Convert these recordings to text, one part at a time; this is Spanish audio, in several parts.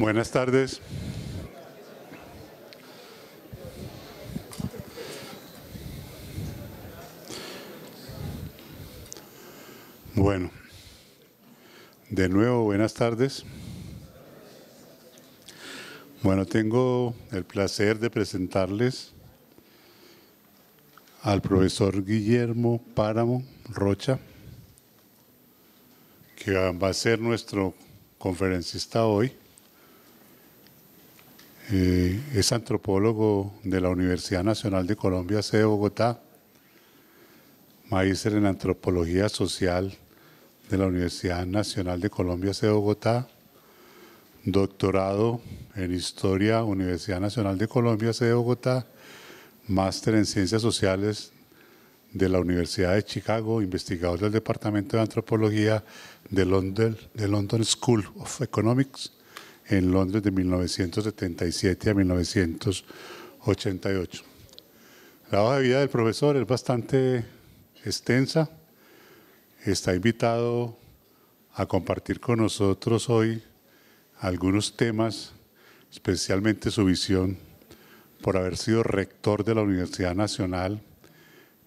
Buenas tardes. Bueno, de nuevo, buenas tardes. Bueno, tengo el placer de presentarles al profesor Guillermo Páramo Rocha, que va a ser nuestro conferencista hoy. Eh, es antropólogo de la Universidad Nacional de Colombia, sede Bogotá, maíz en antropología social de la Universidad Nacional de Colombia, sede Bogotá, doctorado en historia, Universidad Nacional de Colombia, sede Bogotá, máster en ciencias sociales de la Universidad de Chicago, investigador del Departamento de Antropología de London, de London School of Economics en Londres de 1977 a 1988. La hoja de vida del profesor es bastante extensa. Está invitado a compartir con nosotros hoy algunos temas, especialmente su visión por haber sido rector de la Universidad Nacional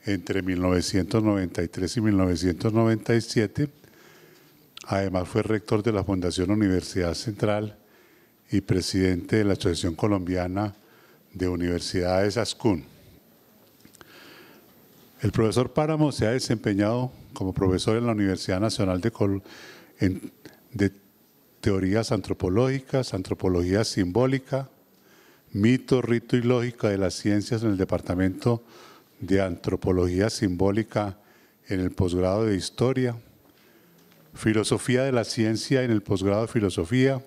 entre 1993 y 1997. Además fue rector de la Fundación Universidad Central y presidente de la Asociación Colombiana de Universidades ASCUN. El profesor Páramo se ha desempeñado como profesor en la Universidad Nacional de, de Teorías Antropológicas, Antropología Simbólica, Mito, Rito y Lógica de las Ciencias en el Departamento de Antropología Simbólica en el posgrado de Historia, Filosofía de la Ciencia en el posgrado de Filosofía,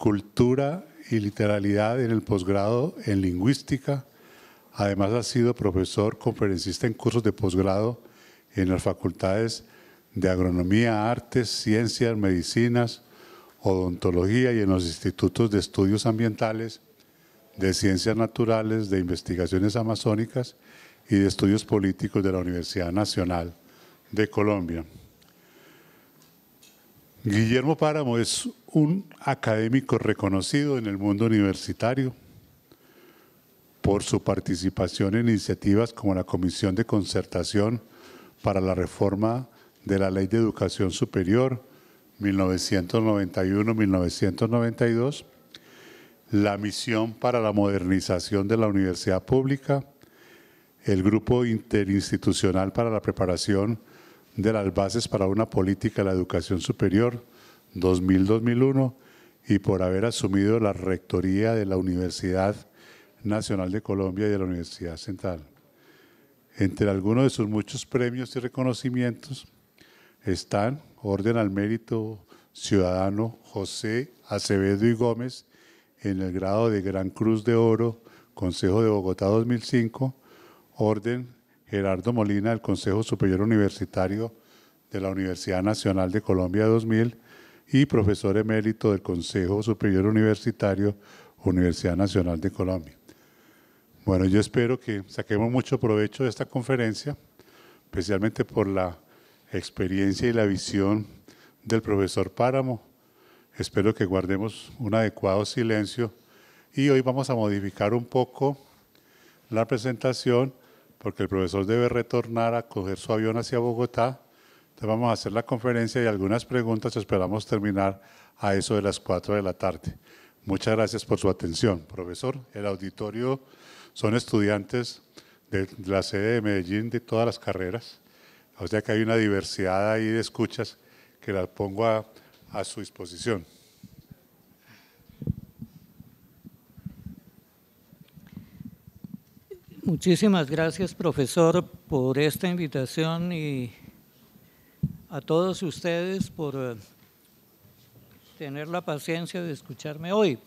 Cultura y Literalidad en el posgrado en Lingüística. Además ha sido profesor conferencista en cursos de posgrado en las facultades de Agronomía, Artes, Ciencias, Medicinas, Odontología y en los institutos de estudios ambientales, de ciencias naturales, de investigaciones amazónicas y de estudios políticos de la Universidad Nacional de Colombia. Guillermo Páramo es un académico reconocido en el mundo universitario por su participación en iniciativas como la Comisión de Concertación para la Reforma de la Ley de Educación Superior 1991-1992, la Misión para la Modernización de la Universidad Pública, el Grupo Interinstitucional para la Preparación de las Bases para una Política de la Educación Superior 2000-2001 y por haber asumido la rectoría de la Universidad Nacional de Colombia y de la Universidad Central. Entre algunos de sus muchos premios y reconocimientos están Orden al Mérito Ciudadano José Acevedo y Gómez en el grado de Gran Cruz de Oro, Consejo de Bogotá 2005, Orden Gerardo Molina del Consejo Superior Universitario de la Universidad Nacional de Colombia 2000 y profesor emérito del Consejo Superior Universitario Universidad Nacional de Colombia. Bueno, yo espero que saquemos mucho provecho de esta conferencia, especialmente por la experiencia y la visión del profesor Páramo. Espero que guardemos un adecuado silencio y hoy vamos a modificar un poco la presentación porque el profesor debe retornar a coger su avión hacia Bogotá. Entonces vamos a hacer la conferencia y algunas preguntas. Esperamos terminar a eso de las 4 de la tarde. Muchas gracias por su atención. Profesor, el auditorio son estudiantes de la sede de Medellín de todas las carreras. O sea que hay una diversidad ahí de escuchas que las pongo a, a su disposición. Muchísimas gracias, profesor, por esta invitación y a todos ustedes por eh, tener la paciencia de escucharme hoy.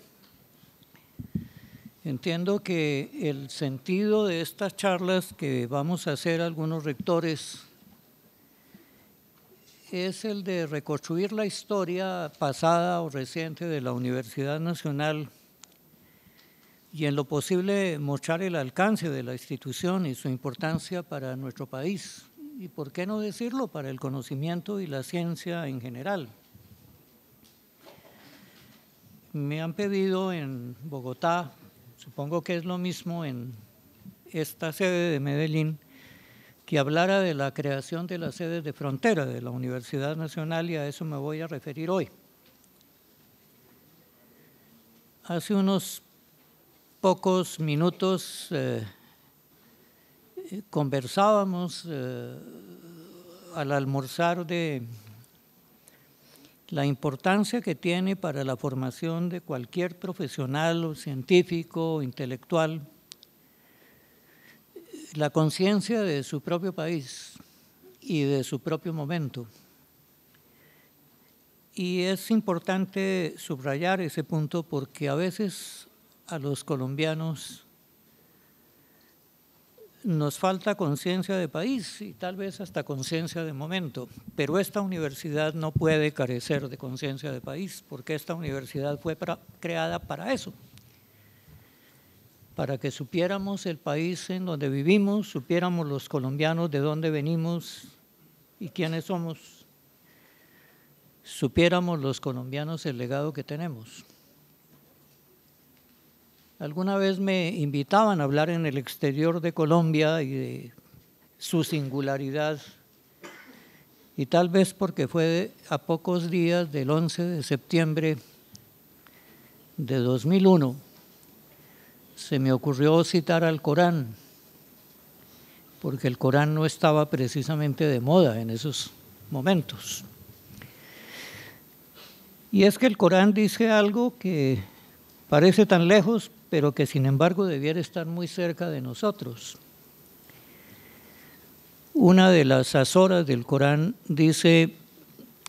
Entiendo que el sentido de estas charlas que vamos a hacer algunos rectores es el de reconstruir la historia pasada o reciente de la Universidad Nacional y en lo posible mostrar el alcance de la institución y su importancia para nuestro país y, por qué no decirlo, para el conocimiento y la ciencia en general. me han pedido en Bogotá, supongo que es lo mismo en esta sede de Medellín, que hablara de la creación de las sedes de frontera de la Universidad Nacional y a eso me voy a referir hoy. Hace unos pocos minutos eh, conversábamos eh, al almorzar de la importancia que tiene para la formación de cualquier profesional o científico o intelectual la conciencia de su propio país y de su propio momento. Y es importante subrayar ese punto porque a veces a los colombianos nos falta conciencia de país y tal vez hasta conciencia de momento, pero esta universidad no puede carecer de conciencia de país porque esta universidad fue creada para eso para que supiéramos el país en donde vivimos, supiéramos los colombianos de dónde venimos y quiénes somos, supiéramos los colombianos el legado que tenemos. Alguna vez me invitaban a hablar en el exterior de Colombia y de su singularidad, y tal vez porque fue a pocos días del 11 de septiembre de 2001 se me ocurrió citar al Corán, porque el Corán no estaba precisamente de moda en esos momentos. Y es que el Corán dice algo que parece tan lejos, pero que sin embargo debiera estar muy cerca de nosotros. Una de las azoras del Corán dice,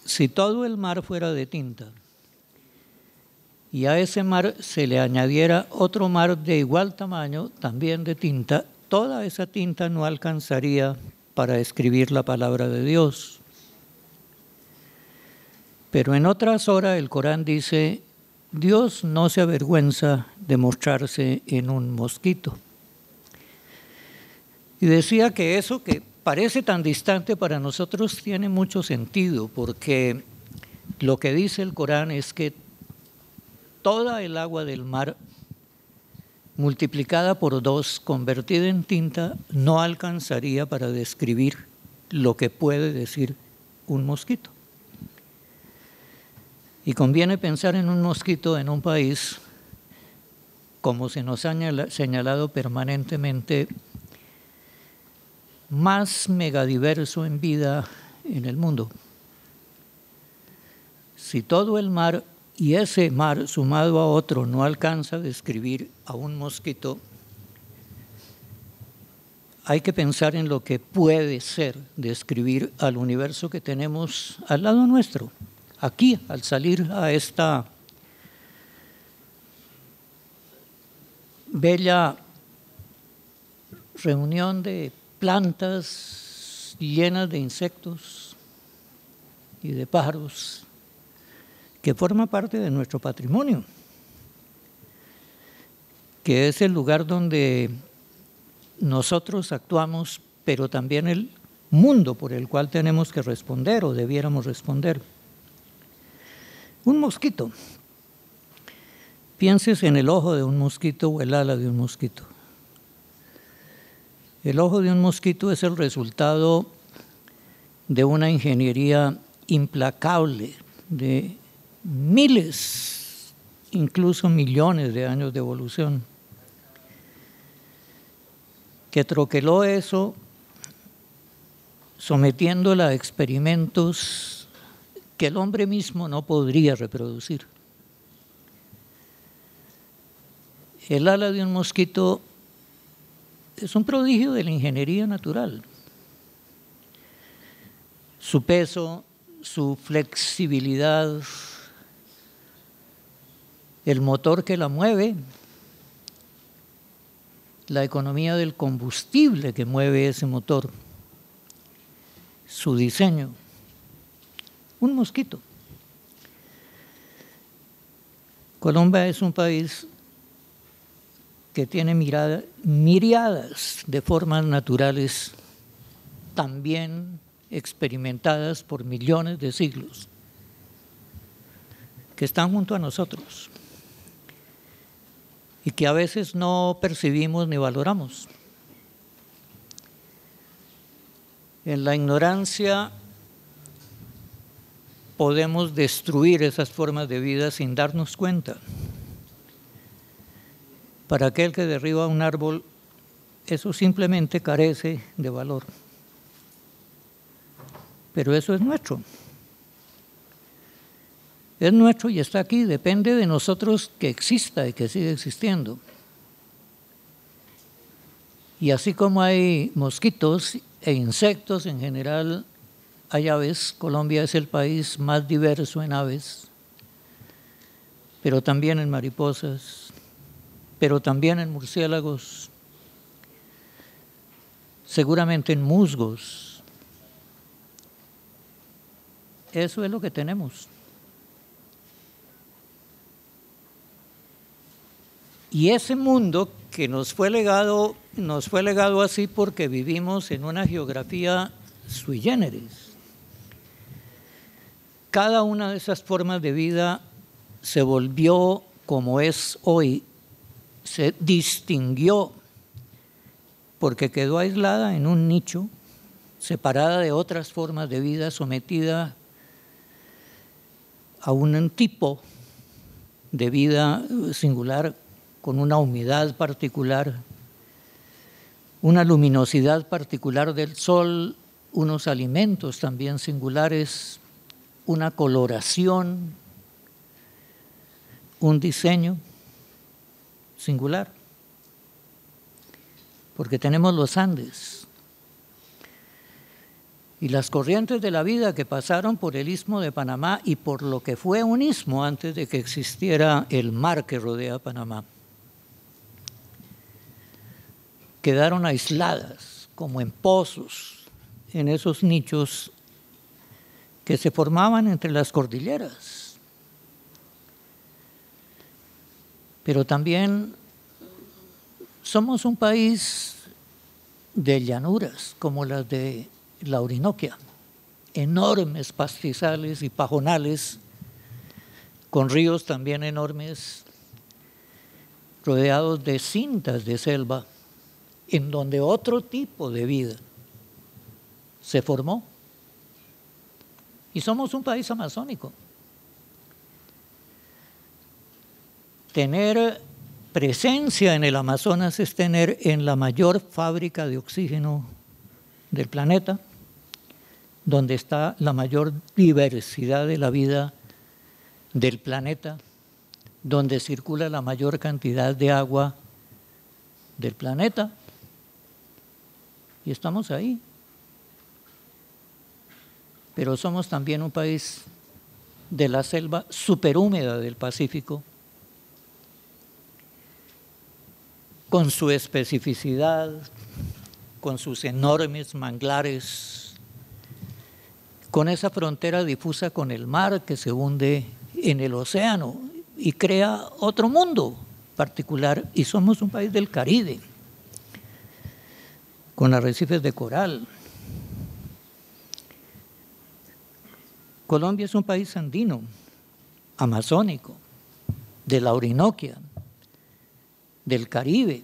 si todo el mar fuera de tinta, y a ese mar se le añadiera otro mar de igual tamaño, también de tinta, toda esa tinta no alcanzaría para escribir la palabra de Dios. Pero en otras horas el Corán dice, Dios no se avergüenza de mostrarse en un mosquito. Y decía que eso que parece tan distante para nosotros tiene mucho sentido, porque lo que dice el Corán es que toda el agua del mar multiplicada por dos, convertida en tinta, no alcanzaría para describir lo que puede decir un mosquito. Y conviene pensar en un mosquito en un país, como se nos ha señalado permanentemente, más megadiverso en vida en el mundo. Si todo el mar y ese mar sumado a otro no alcanza a describir a un mosquito, hay que pensar en lo que puede ser describir al universo que tenemos al lado nuestro. Aquí, al salir a esta bella reunión de plantas llenas de insectos y de pájaros que forma parte de nuestro patrimonio, que es el lugar donde nosotros actuamos, pero también el mundo por el cual tenemos que responder o debiéramos responder. Un mosquito. Pienses en el ojo de un mosquito o el ala de un mosquito. El ojo de un mosquito es el resultado de una ingeniería implacable de miles, incluso millones de años de evolución, que troqueló eso sometiéndola a experimentos que el hombre mismo no podría reproducir. El ala de un mosquito es un prodigio de la ingeniería natural. Su peso, su flexibilidad, el motor que la mueve, la economía del combustible que mueve ese motor, su diseño. Un mosquito. Colombia es un país que tiene mirada, miriadas de formas naturales también experimentadas por millones de siglos, que están junto a nosotros y que a veces no percibimos ni valoramos. En la ignorancia podemos destruir esas formas de vida sin darnos cuenta. Para aquel que derriba un árbol, eso simplemente carece de valor. Pero eso es nuestro. Es nuestro y está aquí, depende de nosotros que exista y que siga existiendo. Y así como hay mosquitos e insectos en general, hay aves. Colombia es el país más diverso en aves, pero también en mariposas, pero también en murciélagos, seguramente en musgos. Eso es lo que tenemos. Y ese mundo que nos fue legado, nos fue legado así porque vivimos en una geografía sui generis. Cada una de esas formas de vida se volvió como es hoy, se distinguió porque quedó aislada en un nicho, separada de otras formas de vida, sometida a un tipo de vida singular con una humedad particular, una luminosidad particular del sol, unos alimentos también singulares, una coloración, un diseño singular, porque tenemos los Andes. Y las corrientes de la vida que pasaron por el istmo de Panamá y por lo que fue un istmo antes de que existiera el mar que rodea Panamá quedaron aisladas, como en pozos, en esos nichos que se formaban entre las cordilleras. Pero también somos un país de llanuras, como las de la Orinoquia, enormes pastizales y pajonales, con ríos también enormes, rodeados de cintas de selva en donde otro tipo de vida se formó. Y somos un país amazónico. Tener presencia en el Amazonas es tener en la mayor fábrica de oxígeno del planeta, donde está la mayor diversidad de la vida del planeta, donde circula la mayor cantidad de agua del planeta y estamos ahí. Pero somos también un país de la selva superhúmeda del Pacífico, con su especificidad, con sus enormes manglares, con esa frontera difusa con el mar que se hunde en el océano y crea otro mundo particular. Y somos un país del Caribe con arrecifes de coral. Colombia es un país andino, amazónico, de la Orinoquia, del Caribe.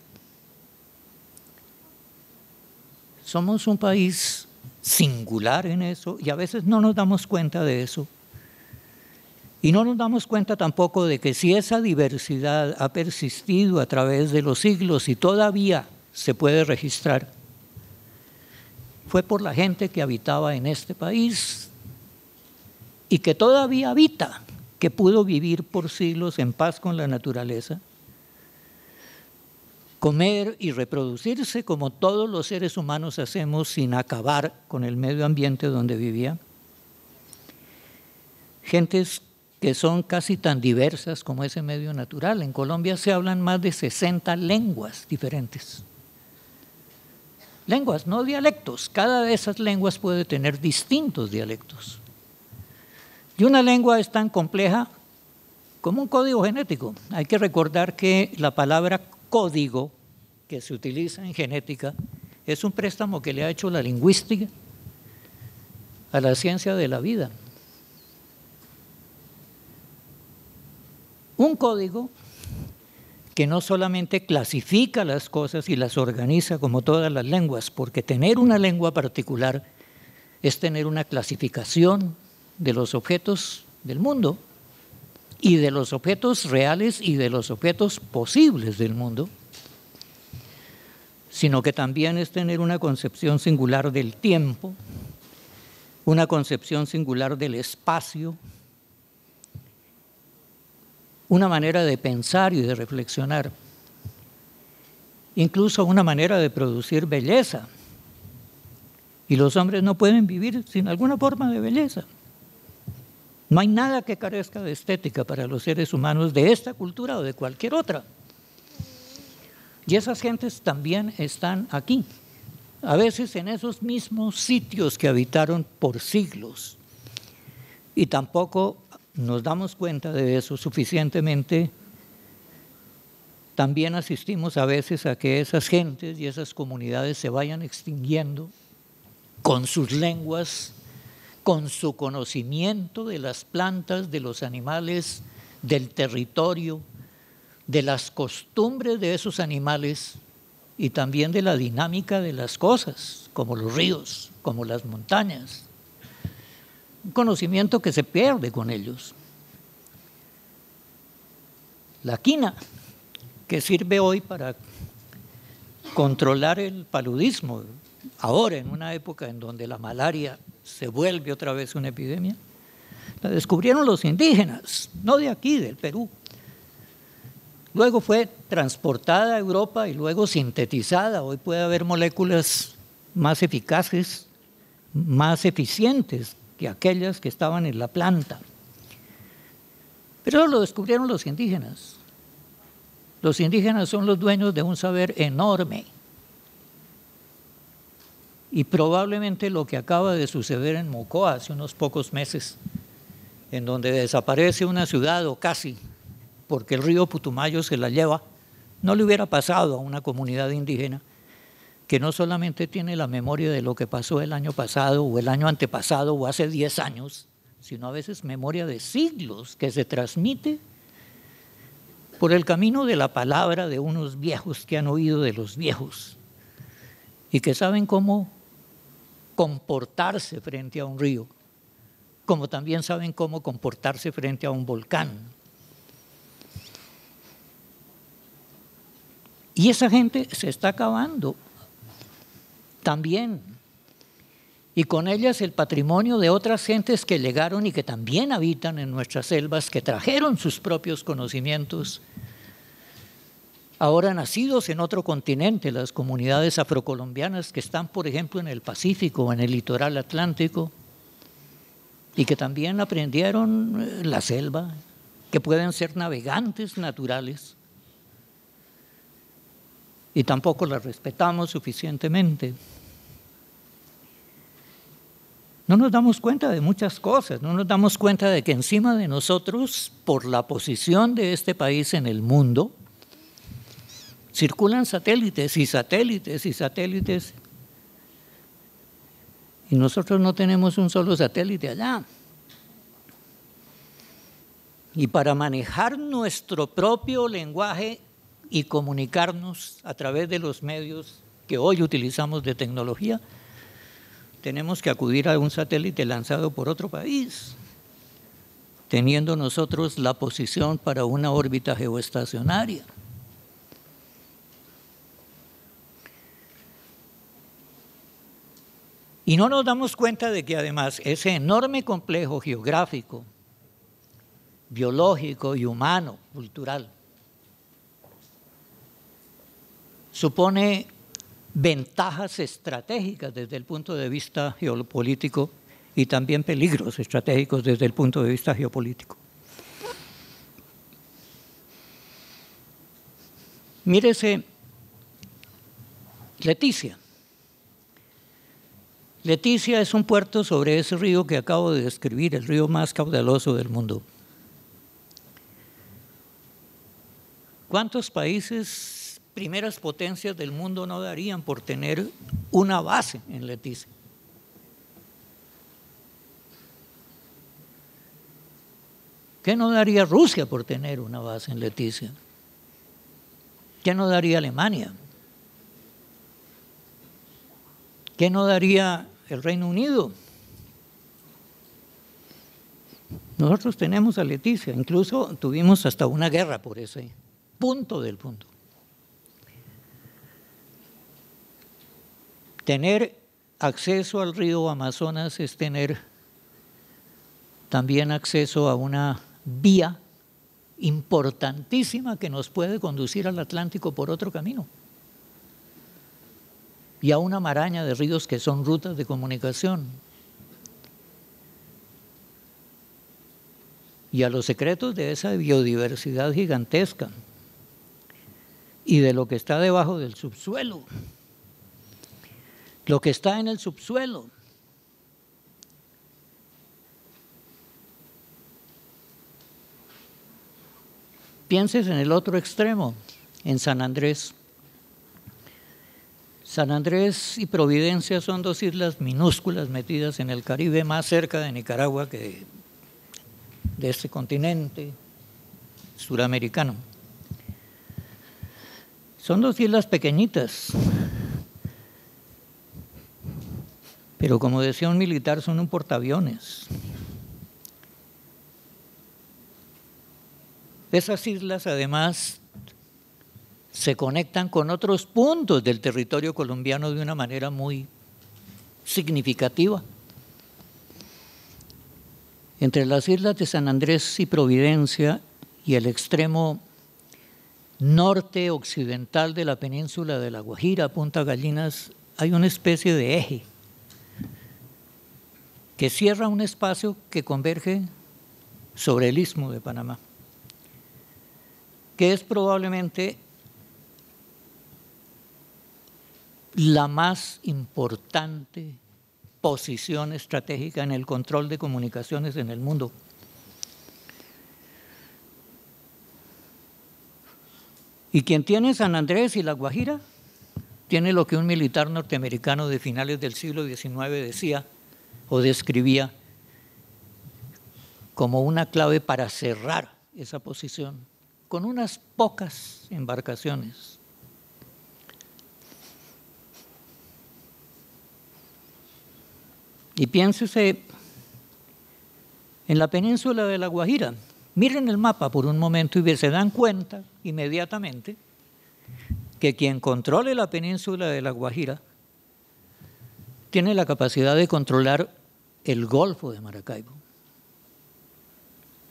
Somos un país singular en eso y a veces no nos damos cuenta de eso. Y no nos damos cuenta tampoco de que si esa diversidad ha persistido a través de los siglos y todavía se puede registrar, fue por la gente que habitaba en este país y que todavía habita, que pudo vivir por siglos en paz con la naturaleza, comer y reproducirse como todos los seres humanos hacemos sin acabar con el medio ambiente donde vivía. Gentes que son casi tan diversas como ese medio natural. En Colombia se hablan más de 60 lenguas diferentes lenguas, no dialectos. Cada de esas lenguas puede tener distintos dialectos. Y una lengua es tan compleja como un código genético. Hay que recordar que la palabra código que se utiliza en genética es un préstamo que le ha hecho la lingüística a la ciencia de la vida. Un código que no solamente clasifica las cosas y las organiza como todas las lenguas, porque tener una lengua particular es tener una clasificación de los objetos del mundo y de los objetos reales y de los objetos posibles del mundo, sino que también es tener una concepción singular del tiempo, una concepción singular del espacio, una manera de pensar y de reflexionar, incluso una manera de producir belleza. Y los hombres no pueden vivir sin alguna forma de belleza. No hay nada que carezca de estética para los seres humanos de esta cultura o de cualquier otra. Y esas gentes también están aquí, a veces en esos mismos sitios que habitaron por siglos. Y tampoco nos damos cuenta de eso suficientemente, también asistimos a veces a que esas gentes y esas comunidades se vayan extinguiendo con sus lenguas, con su conocimiento de las plantas, de los animales, del territorio, de las costumbres de esos animales y también de la dinámica de las cosas, como los ríos, como las montañas un conocimiento que se pierde con ellos. La quina, que sirve hoy para controlar el paludismo, ahora en una época en donde la malaria se vuelve otra vez una epidemia, la descubrieron los indígenas, no de aquí, del Perú. Luego fue transportada a Europa y luego sintetizada. Hoy puede haber moléculas más eficaces, más eficientes que aquellas que estaban en la planta. Pero lo descubrieron los indígenas. Los indígenas son los dueños de un saber enorme. Y probablemente lo que acaba de suceder en Mocoa hace unos pocos meses, en donde desaparece una ciudad o casi, porque el río Putumayo se la lleva, no le hubiera pasado a una comunidad indígena que no solamente tiene la memoria de lo que pasó el año pasado o el año antepasado o hace 10 años, sino a veces memoria de siglos que se transmite por el camino de la palabra de unos viejos que han oído de los viejos y que saben cómo comportarse frente a un río, como también saben cómo comportarse frente a un volcán. Y esa gente se está acabando también. Y con ellas el patrimonio de otras gentes que llegaron y que también habitan en nuestras selvas, que trajeron sus propios conocimientos, ahora nacidos en otro continente, las comunidades afrocolombianas que están, por ejemplo, en el Pacífico en el litoral atlántico, y que también aprendieron eh, la selva, que pueden ser navegantes naturales, y tampoco las respetamos suficientemente. No nos damos cuenta de muchas cosas, no nos damos cuenta de que encima de nosotros, por la posición de este país en el mundo, circulan satélites y satélites y satélites. Y nosotros no tenemos un solo satélite allá. Y para manejar nuestro propio lenguaje y comunicarnos a través de los medios que hoy utilizamos de tecnología, tenemos que acudir a un satélite lanzado por otro país, teniendo nosotros la posición para una órbita geoestacionaria. Y no nos damos cuenta de que además ese enorme complejo geográfico, biológico y humano, cultural, supone ventajas estratégicas desde el punto de vista geopolítico y también peligros estratégicos desde el punto de vista geopolítico. Mírese, Leticia. Leticia es un puerto sobre ese río que acabo de describir, el río más caudaloso del mundo. ¿Cuántos países primeras potencias del mundo no darían por tener una base en Leticia. ¿Qué no daría Rusia por tener una base en Leticia? ¿Qué no daría Alemania? ¿Qué no daría el Reino Unido? Nosotros tenemos a Leticia, incluso tuvimos hasta una guerra por ese punto del punto. Tener acceso al río Amazonas es tener también acceso a una vía importantísima que nos puede conducir al Atlántico por otro camino y a una maraña de ríos que son rutas de comunicación. Y a los secretos de esa biodiversidad gigantesca y de lo que está debajo del subsuelo, lo que está en el subsuelo. Pienses en el otro extremo, en San Andrés. San Andrés y Providencia son dos islas minúsculas metidas en el Caribe, más cerca de Nicaragua que de este continente suramericano. Son dos islas pequeñitas, pero como decía un militar, son un portaaviones. Esas islas además se conectan con otros puntos del territorio colombiano de una manera muy significativa. Entre las islas de San Andrés y Providencia y el extremo norte occidental de la península de La Guajira, Punta Gallinas, hay una especie de eje que cierra un espacio que converge sobre el istmo de Panamá, que es probablemente la más importante posición estratégica en el control de comunicaciones en el mundo. Y quien tiene San Andrés y La Guajira, tiene lo que un militar norteamericano de finales del siglo XIX decía o describía como una clave para cerrar esa posición, con unas pocas embarcaciones Y piénsese en la península de La Guajira. Miren el mapa por un momento y se dan cuenta inmediatamente que quien controle la península de La Guajira tiene la capacidad de controlar el Golfo de Maracaibo.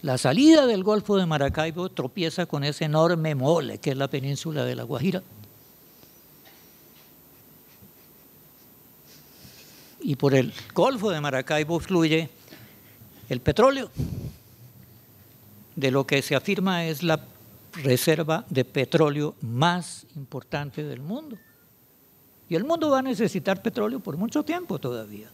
La salida del Golfo de Maracaibo tropieza con ese enorme mole que es la península de La Guajira. Y por el Golfo de Maracaibo fluye el petróleo, de lo que se afirma es la reserva de petróleo más importante del mundo. Y el mundo va a necesitar petróleo por mucho tiempo todavía.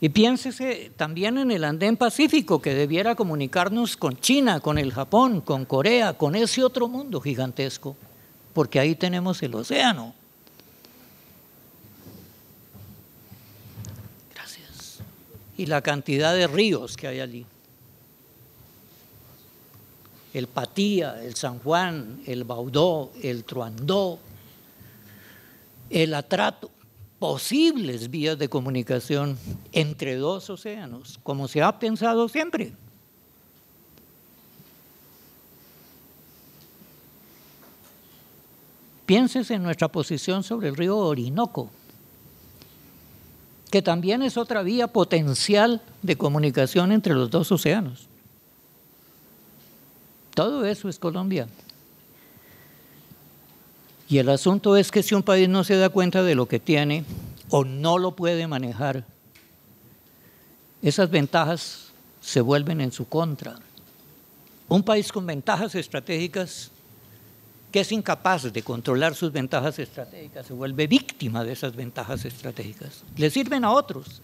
Y piénsese también en el andén pacífico que debiera comunicarnos con China, con el Japón, con Corea, con ese otro mundo gigantesco porque ahí tenemos el océano. Gracias. Y la cantidad de ríos que hay allí. El Patía, el San Juan, el Baudó, el Truandó, el Atrato, posibles vías de comunicación entre dos océanos, como se ha pensado siempre. Pienses en nuestra posición sobre el río Orinoco, que también es otra vía potencial de comunicación entre los dos océanos. Todo eso es Colombia. Y el asunto es que si un país no se da cuenta de lo que tiene o no lo puede manejar, esas ventajas se vuelven en su contra. Un país con ventajas estratégicas que es incapaz de controlar sus ventajas estratégicas, se vuelve víctima de esas ventajas estratégicas. Le sirven a otros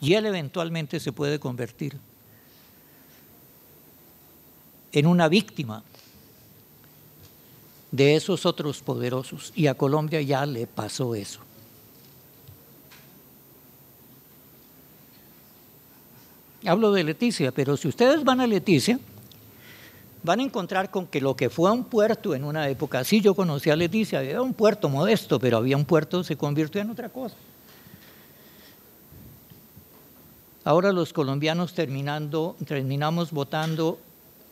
y él eventualmente se puede convertir en una víctima de esos otros poderosos. Y a Colombia ya le pasó eso. Hablo de Leticia, pero si ustedes van a Leticia, van a encontrar con que lo que fue un puerto en una época, sí yo conocí a Leticia, era un puerto modesto, pero había un puerto, se convirtió en otra cosa. Ahora los colombianos terminando, terminamos votando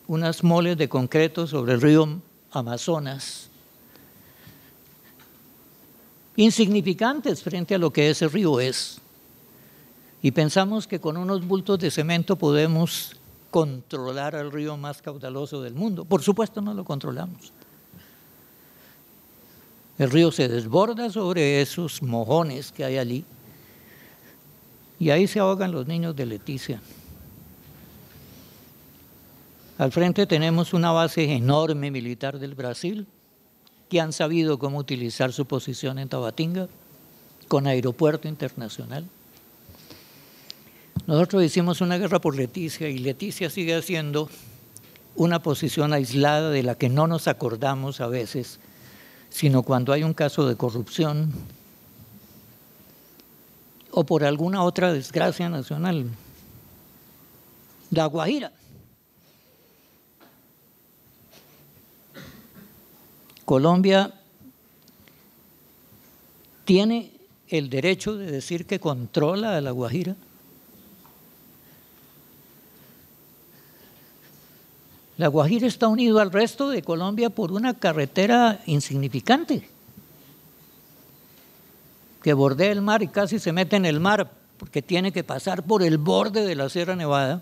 unas moles de concreto sobre el río Amazonas, insignificantes frente a lo que ese río es. Y pensamos que con unos bultos de cemento podemos controlar al río más caudaloso del mundo. Por supuesto no lo controlamos. El río se desborda sobre esos mojones que hay allí y ahí se ahogan los niños de Leticia. Al frente tenemos una base enorme militar del Brasil que han sabido cómo utilizar su posición en Tabatinga con aeropuerto internacional. Nosotros hicimos una guerra por Leticia y Leticia sigue siendo una posición aislada de la que no nos acordamos a veces, sino cuando hay un caso de corrupción o por alguna otra desgracia nacional. La Guajira. Colombia tiene el derecho de decir que controla a la Guajira. La Guajira está unido al resto de Colombia por una carretera insignificante que bordea el mar y casi se mete en el mar porque tiene que pasar por el borde de la Sierra Nevada.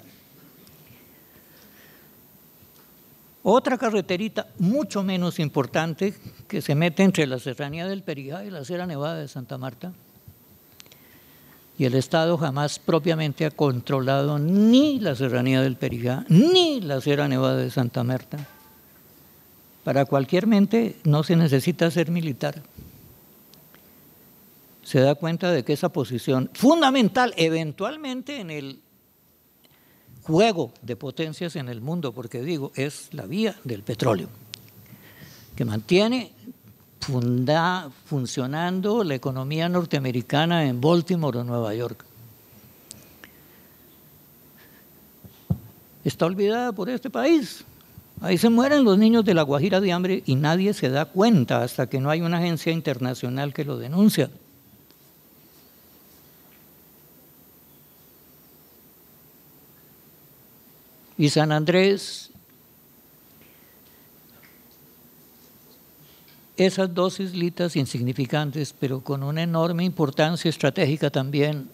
Otra carreterita mucho menos importante que se mete entre la Serranía del Perijá y la Sierra Nevada de Santa Marta y el Estado jamás propiamente ha controlado ni la serranía del Perijá, ni la Sierra Nevada de Santa Marta. Para cualquier mente no se necesita ser militar. Se da cuenta de que esa posición fundamental, eventualmente en el juego de potencias en el mundo, porque digo, es la vía del petróleo, que mantiene funcionando la economía norteamericana en Baltimore o Nueva York. Está olvidada por este país. Ahí se mueren los niños de la Guajira de hambre y nadie se da cuenta hasta que no hay una agencia internacional que lo denuncia. Y San Andrés esas dos islitas insignificantes, pero con una enorme importancia estratégica también,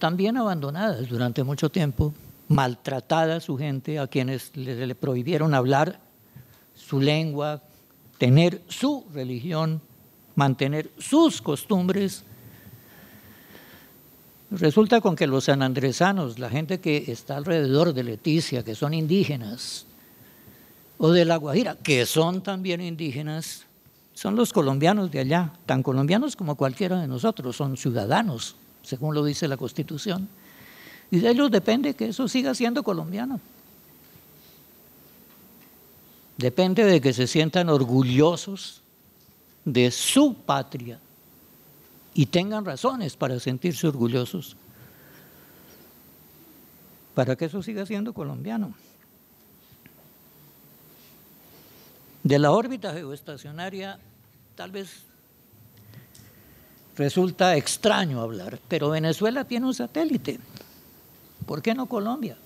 también abandonadas durante mucho tiempo, maltratada su gente, a quienes le, le prohibieron hablar su lengua, tener su religión, mantener sus costumbres. Resulta con que los sanandresanos, la gente que está alrededor de Leticia, que son indígenas, o de La Guajira, que son también indígenas, son los colombianos de allá, tan colombianos como cualquiera de nosotros, son ciudadanos, según lo dice la Constitución. Y de ellos depende que eso siga siendo colombiano. Depende de que se sientan orgullosos de su patria y tengan razones para sentirse orgullosos, para que eso siga siendo colombiano. De la órbita geoestacionaria tal vez resulta extraño hablar, pero Venezuela tiene un satélite. ¿Por qué no Colombia?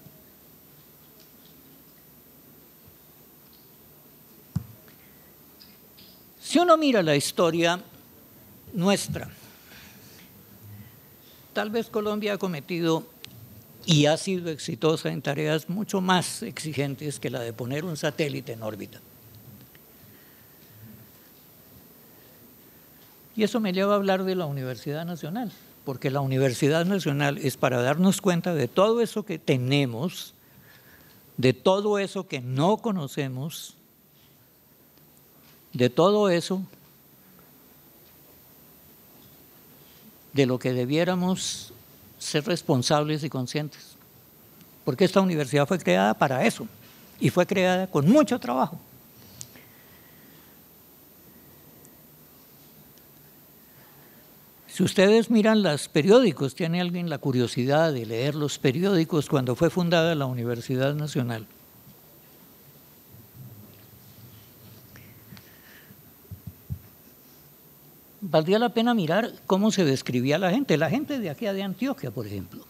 Si uno mira la historia nuestra, tal vez Colombia ha cometido y ha sido exitosa en tareas mucho más exigentes que la de poner un satélite en órbita. Y eso me lleva a hablar de la Universidad Nacional, porque la Universidad Nacional es para darnos cuenta de todo eso que tenemos, de todo eso que no conocemos, de todo eso de lo que debiéramos ser responsables y conscientes. Porque esta universidad fue creada para eso y fue creada con mucho trabajo. Si ustedes miran los periódicos, ¿tiene alguien la curiosidad de leer los periódicos cuando fue fundada la Universidad Nacional? Valdría la pena mirar cómo se describía la gente, la gente de aquí de Antioquia, por ejemplo.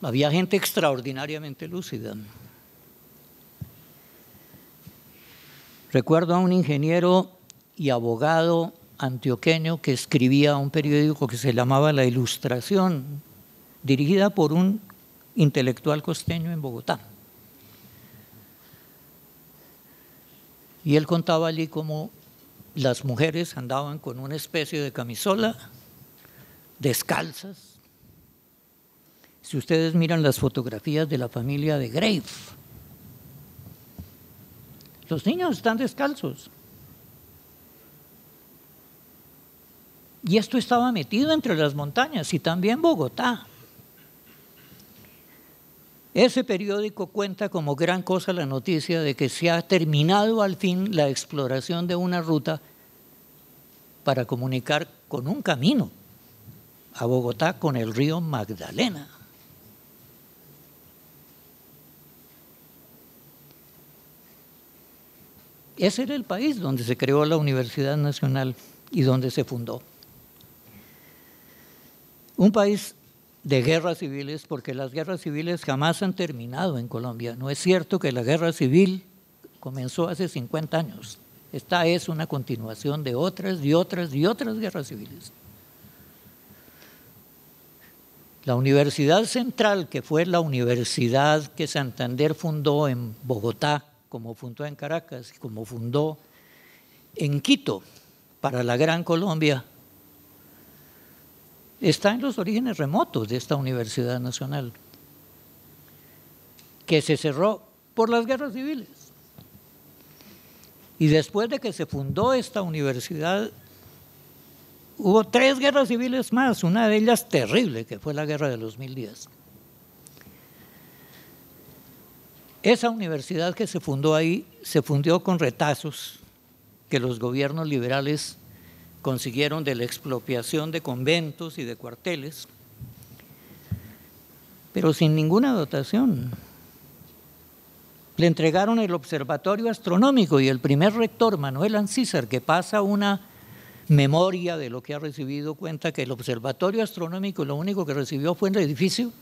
Había gente extraordinariamente lúcida. Recuerdo a un ingeniero y abogado antioqueño que escribía un periódico que se llamaba La Ilustración, dirigida por un intelectual costeño en Bogotá. Y él contaba allí cómo las mujeres andaban con una especie de camisola, descalzas, si ustedes miran las fotografías de la familia de Grave, los niños están descalzos. Y esto estaba metido entre las montañas y también Bogotá. Ese periódico cuenta como gran cosa la noticia de que se ha terminado al fin la exploración de una ruta para comunicar con un camino a Bogotá con el río Magdalena. Ese era el país donde se creó la Universidad Nacional y donde se fundó. Un país de guerras civiles, porque las guerras civiles jamás han terminado en Colombia. No es cierto que la guerra civil comenzó hace 50 años. Esta es una continuación de otras y otras y otras guerras civiles. La Universidad Central, que fue la universidad que Santander fundó en Bogotá, como fundó en Caracas como fundó en Quito para la Gran Colombia, está en los orígenes remotos de esta Universidad Nacional, que se cerró por las guerras civiles. Y después de que se fundó esta universidad, hubo tres guerras civiles más, una de ellas terrible, que fue la guerra de los mil días. Esa universidad que se fundó ahí se fundió con retazos que los gobiernos liberales consiguieron de la expropiación de conventos y de cuarteles, pero sin ninguna dotación. Le entregaron el observatorio astronómico y el primer rector, Manuel Ancísar, que pasa una memoria de lo que ha recibido, cuenta que el observatorio astronómico lo único que recibió fue el edificio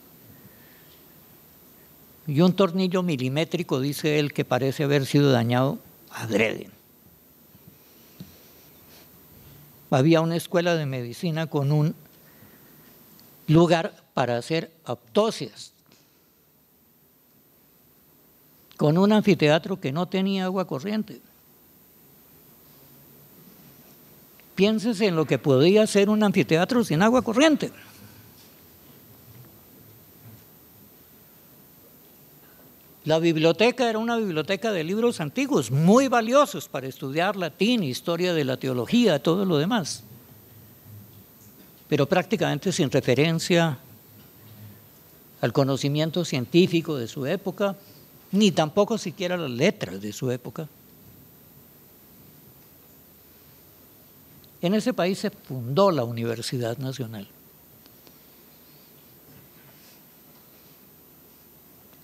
y un tornillo milimétrico, dice él, que parece haber sido dañado adrede. Había una escuela de medicina con un lugar para hacer autopsias, con un anfiteatro que no tenía agua corriente. Piénsese en lo que podía ser un anfiteatro sin agua corriente. La biblioteca era una biblioteca de libros antiguos, muy valiosos para estudiar latín, historia de la teología, todo lo demás, pero prácticamente sin referencia al conocimiento científico de su época, ni tampoco siquiera las letras de su época. En ese país se fundó la Universidad Nacional.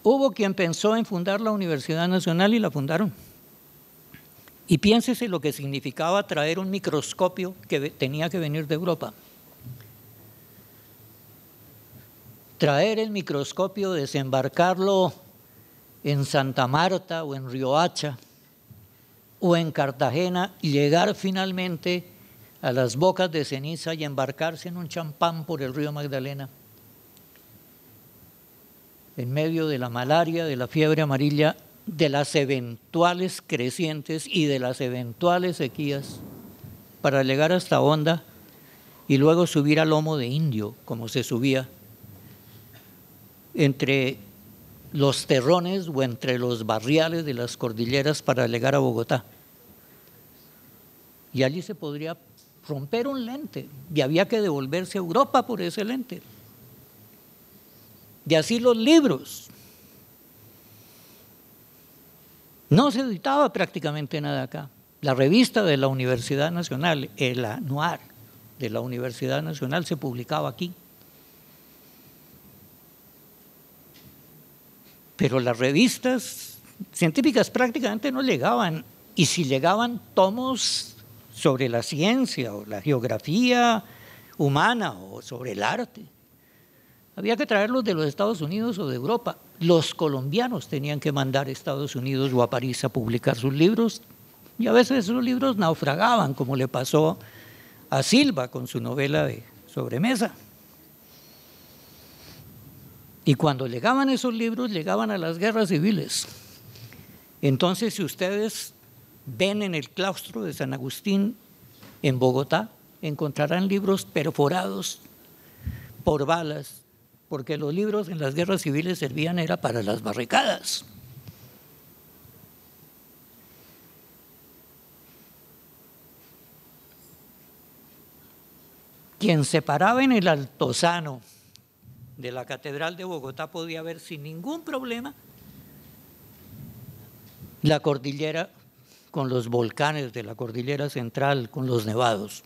Hubo quien pensó en fundar la Universidad Nacional y la fundaron. Y piénsese lo que significaba traer un microscopio que tenía que venir de Europa. Traer el microscopio, desembarcarlo en Santa Marta o en Riohacha o en Cartagena y llegar finalmente a las bocas de ceniza y embarcarse en un champán por el río Magdalena en medio de la malaria, de la fiebre amarilla, de las eventuales crecientes y de las eventuales sequías, para llegar hasta Honda y luego subir al lomo de indio, como se subía, entre los terrones o entre los barriales de las cordilleras para llegar a Bogotá. Y allí se podría romper un lente y había que devolverse a Europa por ese lente. De así los libros. No se editaba prácticamente nada acá. La revista de la Universidad Nacional, el anuar de la Universidad Nacional, se publicaba aquí. Pero las revistas científicas prácticamente no llegaban. Y si llegaban tomos sobre la ciencia o la geografía humana o sobre el arte, había que traerlos de los Estados Unidos o de Europa. Los colombianos tenían que mandar a Estados Unidos o a París a publicar sus libros y a veces esos libros naufragaban, como le pasó a Silva con su novela de sobremesa. Y cuando llegaban esos libros, llegaban a las guerras civiles. Entonces, si ustedes ven en el claustro de San Agustín en Bogotá, encontrarán libros perforados por balas, porque los libros en las guerras civiles servían era para las barricadas. Quien se paraba en el altozano de la Catedral de Bogotá podía ver sin ningún problema la cordillera con los volcanes de la cordillera central, con los nevados.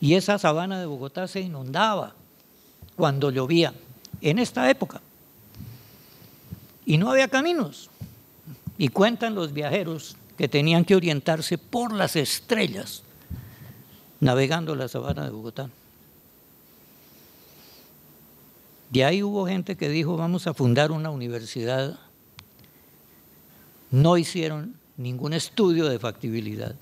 Y esa sabana de Bogotá se inundaba cuando llovía, en esta época. Y no había caminos. Y cuentan los viajeros que tenían que orientarse por las estrellas navegando la sabana de Bogotá. De ahí hubo gente que dijo, vamos a fundar una universidad. No hicieron ningún estudio de factibilidad.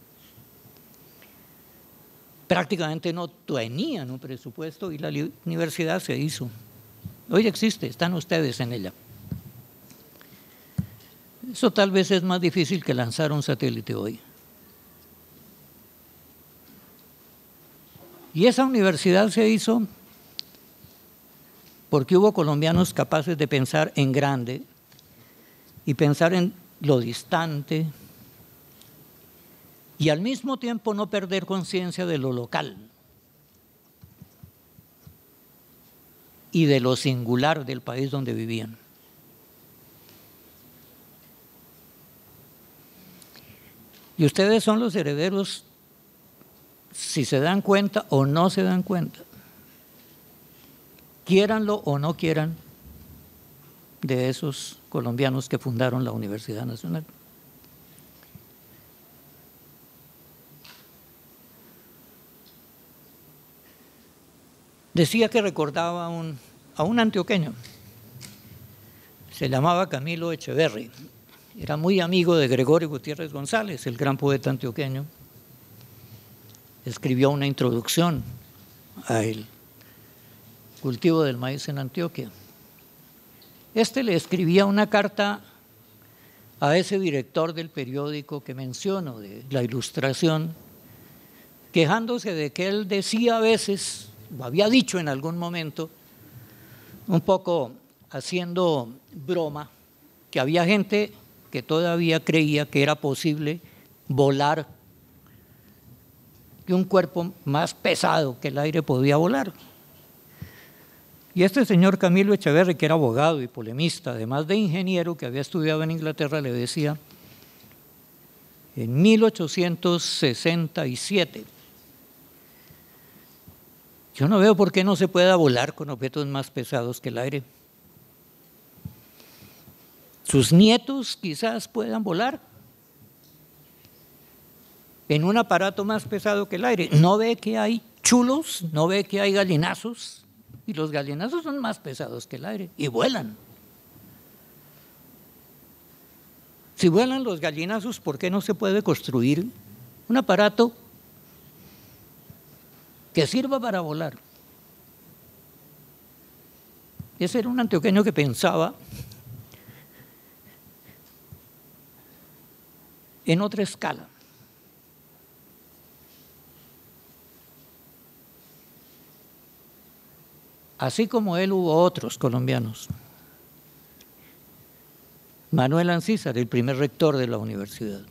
Prácticamente no tenían un presupuesto y la universidad se hizo. Hoy existe, están ustedes en ella. Eso tal vez es más difícil que lanzar un satélite hoy. Y esa universidad se hizo porque hubo colombianos capaces de pensar en grande y pensar en lo distante y al mismo tiempo no perder conciencia de lo local y de lo singular del país donde vivían. Y ustedes son los herederos, si se dan cuenta o no se dan cuenta, quieranlo o no quieran, de esos colombianos que fundaron la Universidad Nacional. Decía que recordaba a un, a un antioqueño, se llamaba Camilo Echeverry, era muy amigo de Gregorio Gutiérrez González, el gran poeta antioqueño. Escribió una introducción a él cultivo del maíz en Antioquia. Este le escribía una carta a ese director del periódico que menciono, de la ilustración, quejándose de que él decía a veces, o había dicho en algún momento, un poco haciendo broma, que había gente que todavía creía que era posible volar, que un cuerpo más pesado que el aire podía volar. Y este señor Camilo Echeverri, que era abogado y polemista, además de ingeniero que había estudiado en Inglaterra, le decía, en 1867, yo no veo por qué no se pueda volar con objetos más pesados que el aire. Sus nietos quizás puedan volar en un aparato más pesado que el aire. ¿No ve que hay chulos? ¿No ve que hay gallinazos? Y los gallinazos son más pesados que el aire y vuelan. Si vuelan los gallinazos, ¿por qué no se puede construir un aparato que sirva para volar? Ese era un antioqueño que pensaba en otra escala. Así como él hubo otros colombianos. Manuel Ancísar, el primer rector de la universidad.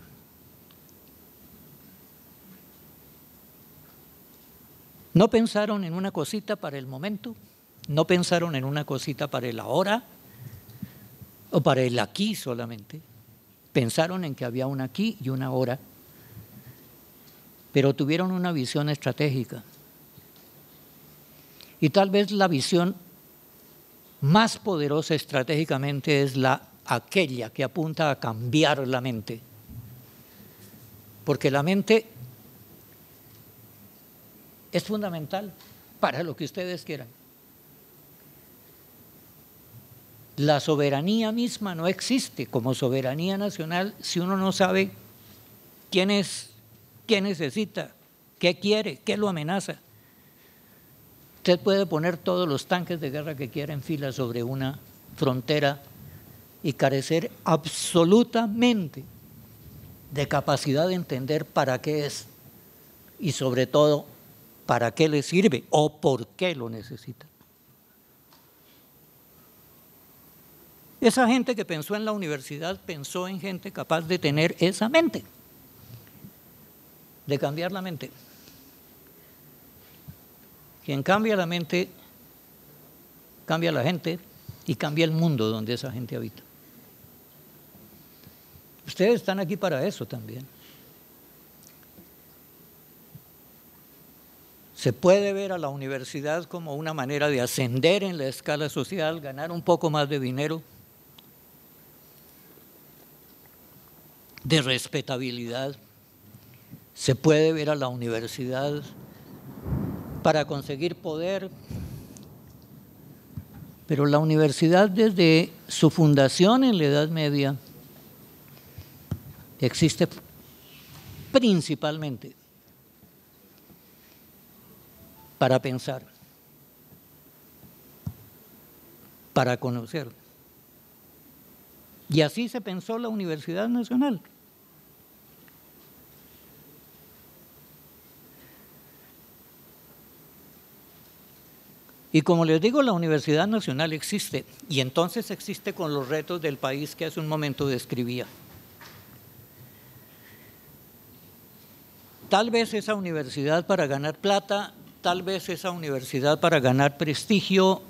No pensaron en una cosita para el momento, no pensaron en una cosita para el ahora o para el aquí solamente. Pensaron en que había una aquí y una ahora, pero tuvieron una visión estratégica. Y tal vez la visión más poderosa estratégicamente es la aquella que apunta a cambiar la mente. Porque la mente es fundamental para lo que ustedes quieran. La soberanía misma no existe como soberanía nacional si uno no sabe quién es, qué necesita, qué quiere, qué lo amenaza. Usted puede poner todos los tanques de guerra que quiera en fila sobre una frontera y carecer absolutamente de capacidad de entender para qué es y sobre todo para qué le sirve o por qué lo necesita. Esa gente que pensó en la universidad pensó en gente capaz de tener esa mente, de cambiar la mente. Quien cambia la mente, cambia la gente y cambia el mundo donde esa gente habita. Ustedes están aquí para eso también. Se puede ver a la universidad como una manera de ascender en la escala social, ganar un poco más de dinero, de respetabilidad. Se puede ver a la universidad para conseguir poder, pero la universidad desde su fundación en la Edad Media existe principalmente para pensar, para conocer. Y así se pensó la Universidad Nacional. Y como les digo, la Universidad Nacional existe y entonces existe con los retos del país que hace un momento describía. Tal vez esa universidad para ganar plata, tal vez esa universidad para ganar prestigio,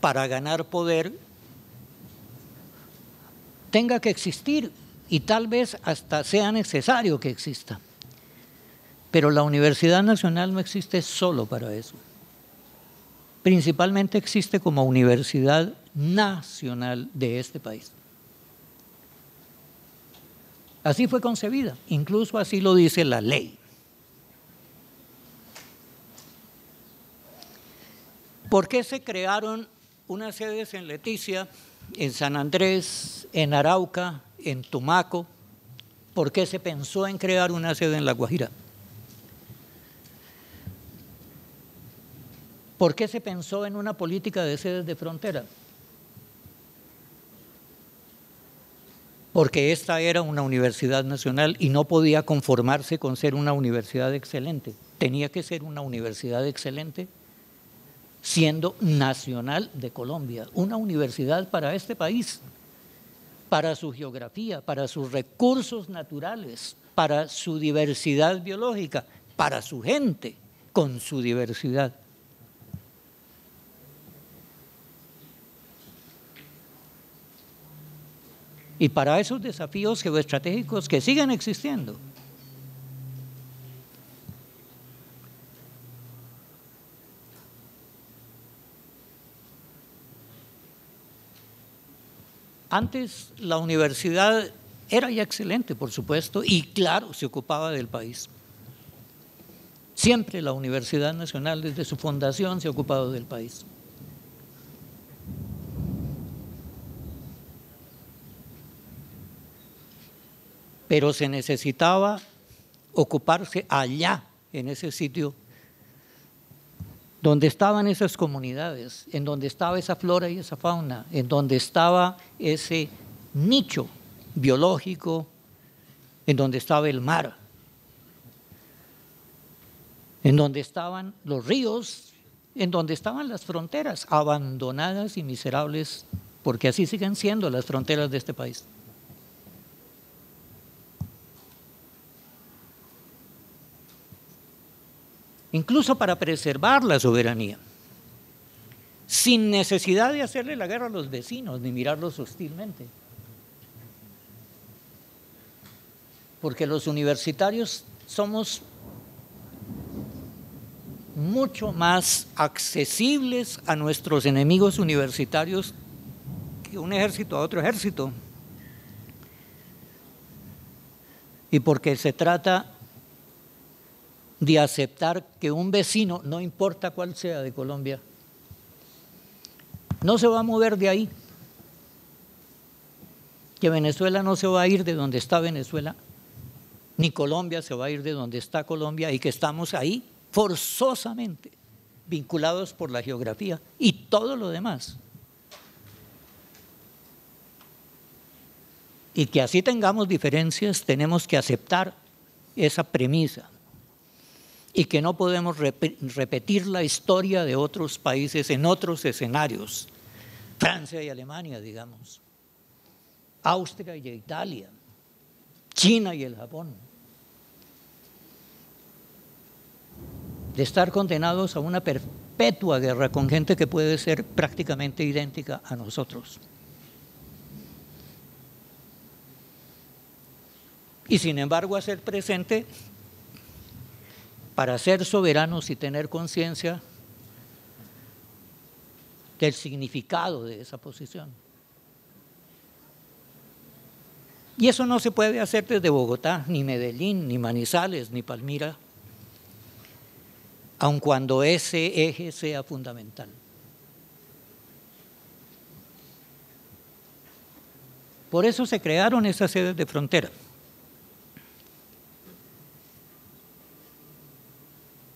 para ganar poder, tenga que existir y tal vez hasta sea necesario que exista. Pero la Universidad Nacional no existe solo para eso. Principalmente existe como universidad nacional de este país. Así fue concebida, incluso así lo dice la ley. ¿Por qué se crearon unas sedes en Leticia, en San Andrés, en Arauca, en Tumaco? ¿Por qué se pensó en crear una sede en La Guajira? ¿Por qué se pensó en una política de sedes de frontera? Porque esta era una universidad nacional y no podía conformarse con ser una universidad excelente. Tenía que ser una universidad excelente siendo nacional de Colombia, una universidad para este país, para su geografía, para sus recursos naturales, para su diversidad biológica, para su gente con su diversidad. Y para esos desafíos geoestratégicos que siguen existiendo, Antes la universidad era ya excelente, por supuesto, y claro, se ocupaba del país. Siempre la Universidad Nacional desde su fundación se ha ocupado del país. Pero se necesitaba ocuparse allá, en ese sitio donde estaban esas comunidades, en donde estaba esa flora y esa fauna, en donde estaba ese nicho biológico, en donde estaba el mar, en donde estaban los ríos, en donde estaban las fronteras abandonadas y miserables, porque así siguen siendo las fronteras de este país. Incluso para preservar la soberanía, sin necesidad de hacerle la guerra a los vecinos ni mirarlos hostilmente. porque los universitarios somos mucho más accesibles a nuestros enemigos universitarios que un ejército a otro ejército. Y porque se trata de aceptar que un vecino, no importa cuál sea de Colombia, no se va a mover de ahí, que Venezuela no se va a ir de donde está Venezuela, ni Colombia se va a ir de donde está Colombia y que estamos ahí forzosamente vinculados por la geografía y todo lo demás. Y que así tengamos diferencias, tenemos que aceptar esa premisa y que no podemos repetir la historia de otros países en otros escenarios, Francia y Alemania, digamos, Austria y Italia, China y el Japón. de estar condenados a una perpetua guerra con gente que puede ser prácticamente idéntica a nosotros. Y sin embargo hacer presente para ser soberanos y tener conciencia del significado de esa posición. Y eso no se puede hacer desde Bogotá, ni Medellín, ni Manizales, ni Palmira, aun cuando ese eje sea fundamental. Por eso se crearon esas sedes de frontera.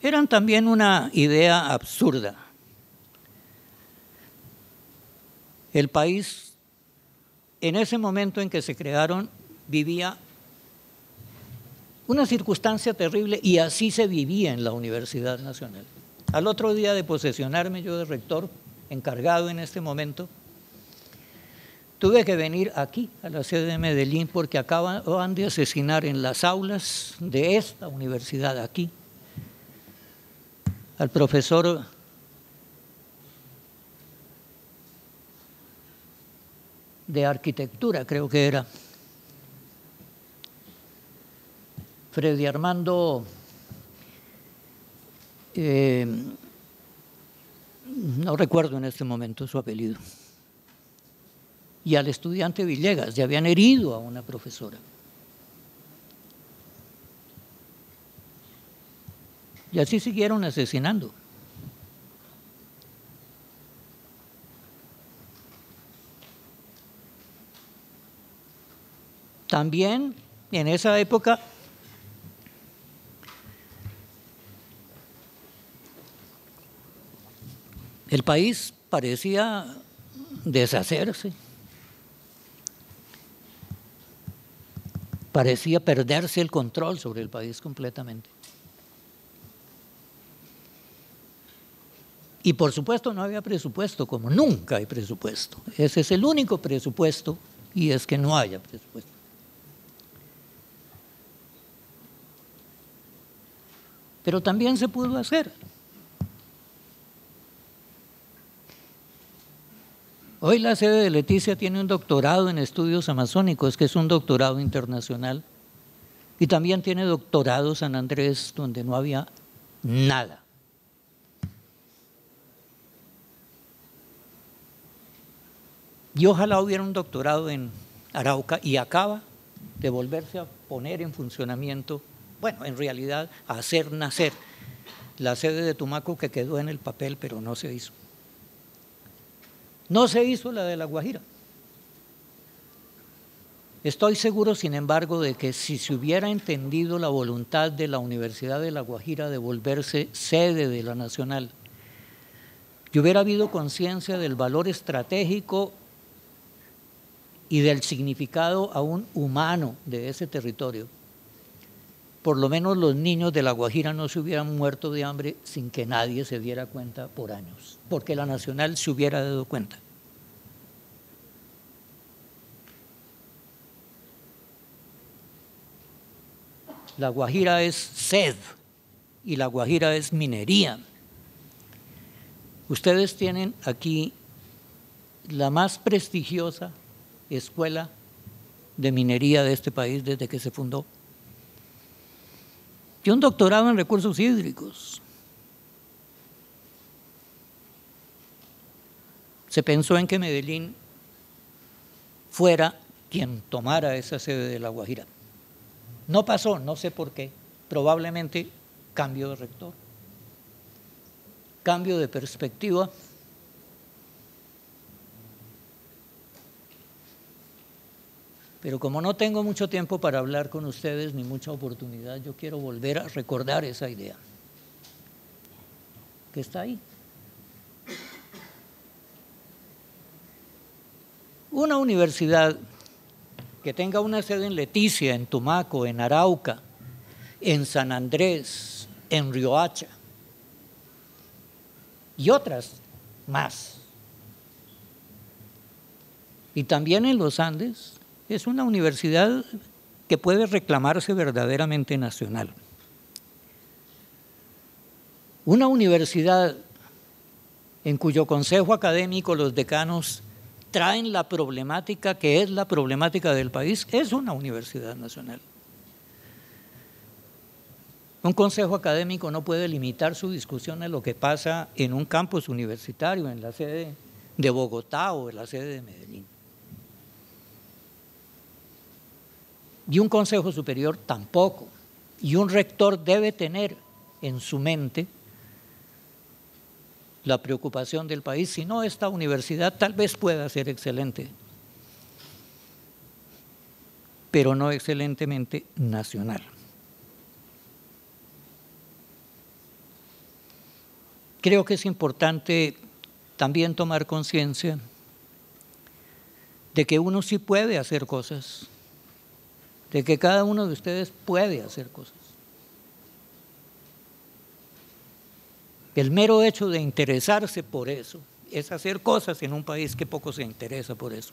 Eran también una idea absurda. El país, en ese momento en que se crearon, vivía una circunstancia terrible y así se vivía en la Universidad Nacional. Al otro día de posesionarme yo de rector, encargado en este momento, tuve que venir aquí, a la sede de Medellín, porque acaban de asesinar en las aulas de esta universidad aquí al profesor de arquitectura, creo que era, Freddy Armando, eh, no recuerdo en este momento su apellido, y al estudiante Villegas, ya habían herido a una profesora. Y así siguieron asesinando. También en esa época El país parecía deshacerse, parecía perderse el control sobre el país completamente. Y por supuesto no había presupuesto, como nunca hay presupuesto. Ese es el único presupuesto y es que no haya presupuesto. Pero también se pudo hacer. Hoy la sede de Leticia tiene un doctorado en estudios amazónicos, que es un doctorado internacional, y también tiene doctorado San Andrés, donde no había nada. Y ojalá hubiera un doctorado en Arauca y acaba de volverse a poner en funcionamiento, bueno, en realidad a hacer nacer la sede de Tumaco que quedó en el papel, pero no se hizo. No se hizo la de La Guajira. Estoy seguro, sin embargo, de que si se hubiera entendido la voluntad de la Universidad de La Guajira de volverse sede de la Nacional, que hubiera habido conciencia del valor estratégico y del significado aún humano de ese territorio, por lo menos los niños de La Guajira no se hubieran muerto de hambre sin que nadie se diera cuenta por años, porque la Nacional se hubiera dado cuenta. La Guajira es sed y la Guajira es minería. Ustedes tienen aquí la más prestigiosa escuela de minería de este país desde que se fundó y un doctorado en recursos hídricos. Se pensó en que Medellín fuera quien tomara esa sede de La Guajira. No pasó, no sé por qué. Probablemente cambio de rector, cambio de perspectiva. Pero como no tengo mucho tiempo para hablar con ustedes ni mucha oportunidad, yo quiero volver a recordar esa idea que está ahí. Una universidad que tenga una sede en Leticia, en Tumaco, en Arauca, en San Andrés, en Riohacha y otras más. Y también en los Andes es una universidad que puede reclamarse verdaderamente nacional. Una universidad en cuyo consejo académico los decanos traen la problemática que es la problemática del país, es una universidad nacional. Un consejo académico no puede limitar su discusión a lo que pasa en un campus universitario, en la sede de Bogotá o en la sede de Medellín. Y un consejo superior tampoco. Y un rector debe tener en su mente la preocupación del país, si no esta universidad tal vez pueda ser excelente, pero no excelentemente nacional. Creo que es importante también tomar conciencia de que uno sí puede hacer cosas, de que cada uno de ustedes puede hacer cosas. El mero hecho de interesarse por eso es hacer cosas en un país que poco se interesa por eso.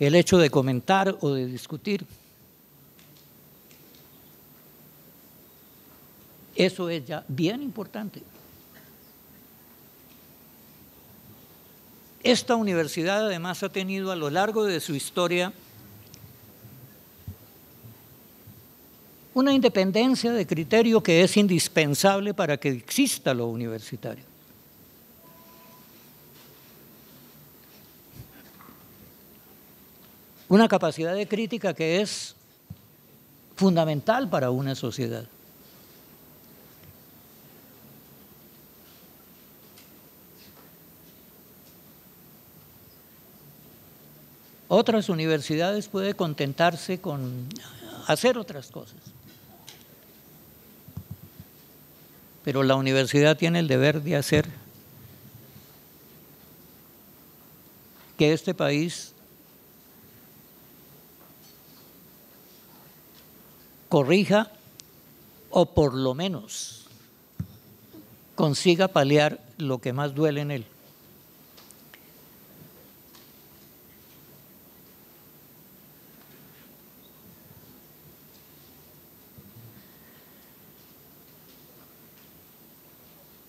El hecho de comentar o de discutir, eso es ya bien importante. Esta universidad además ha tenido a lo largo de su historia una independencia de criterio que es indispensable para que exista lo universitario. Una capacidad de crítica que es fundamental para una sociedad. Otras universidades pueden contentarse con hacer otras cosas. pero la universidad tiene el deber de hacer que este país corrija o por lo menos consiga paliar lo que más duele en él.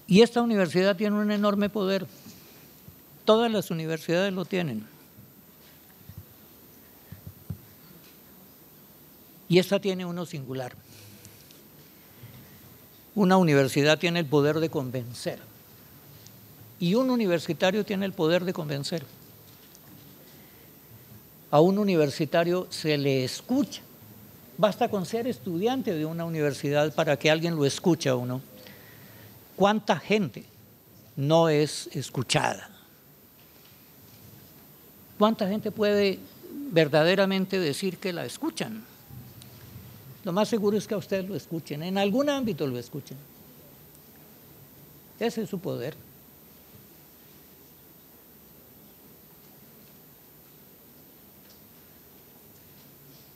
Y esta universidad tiene un enorme poder. Todas las universidades lo tienen. Y esta tiene uno singular. Una universidad tiene el poder de convencer. Y un universitario tiene el poder de convencer. A un universitario se le escucha. Basta con ser estudiante de una universidad para que alguien lo escuche a uno. ¿Cuánta gente no es escuchada? ¿Cuánta gente puede verdaderamente decir que la escuchan? Lo más seguro es que a ustedes lo escuchen, en algún ámbito lo escuchen. Ese es su poder.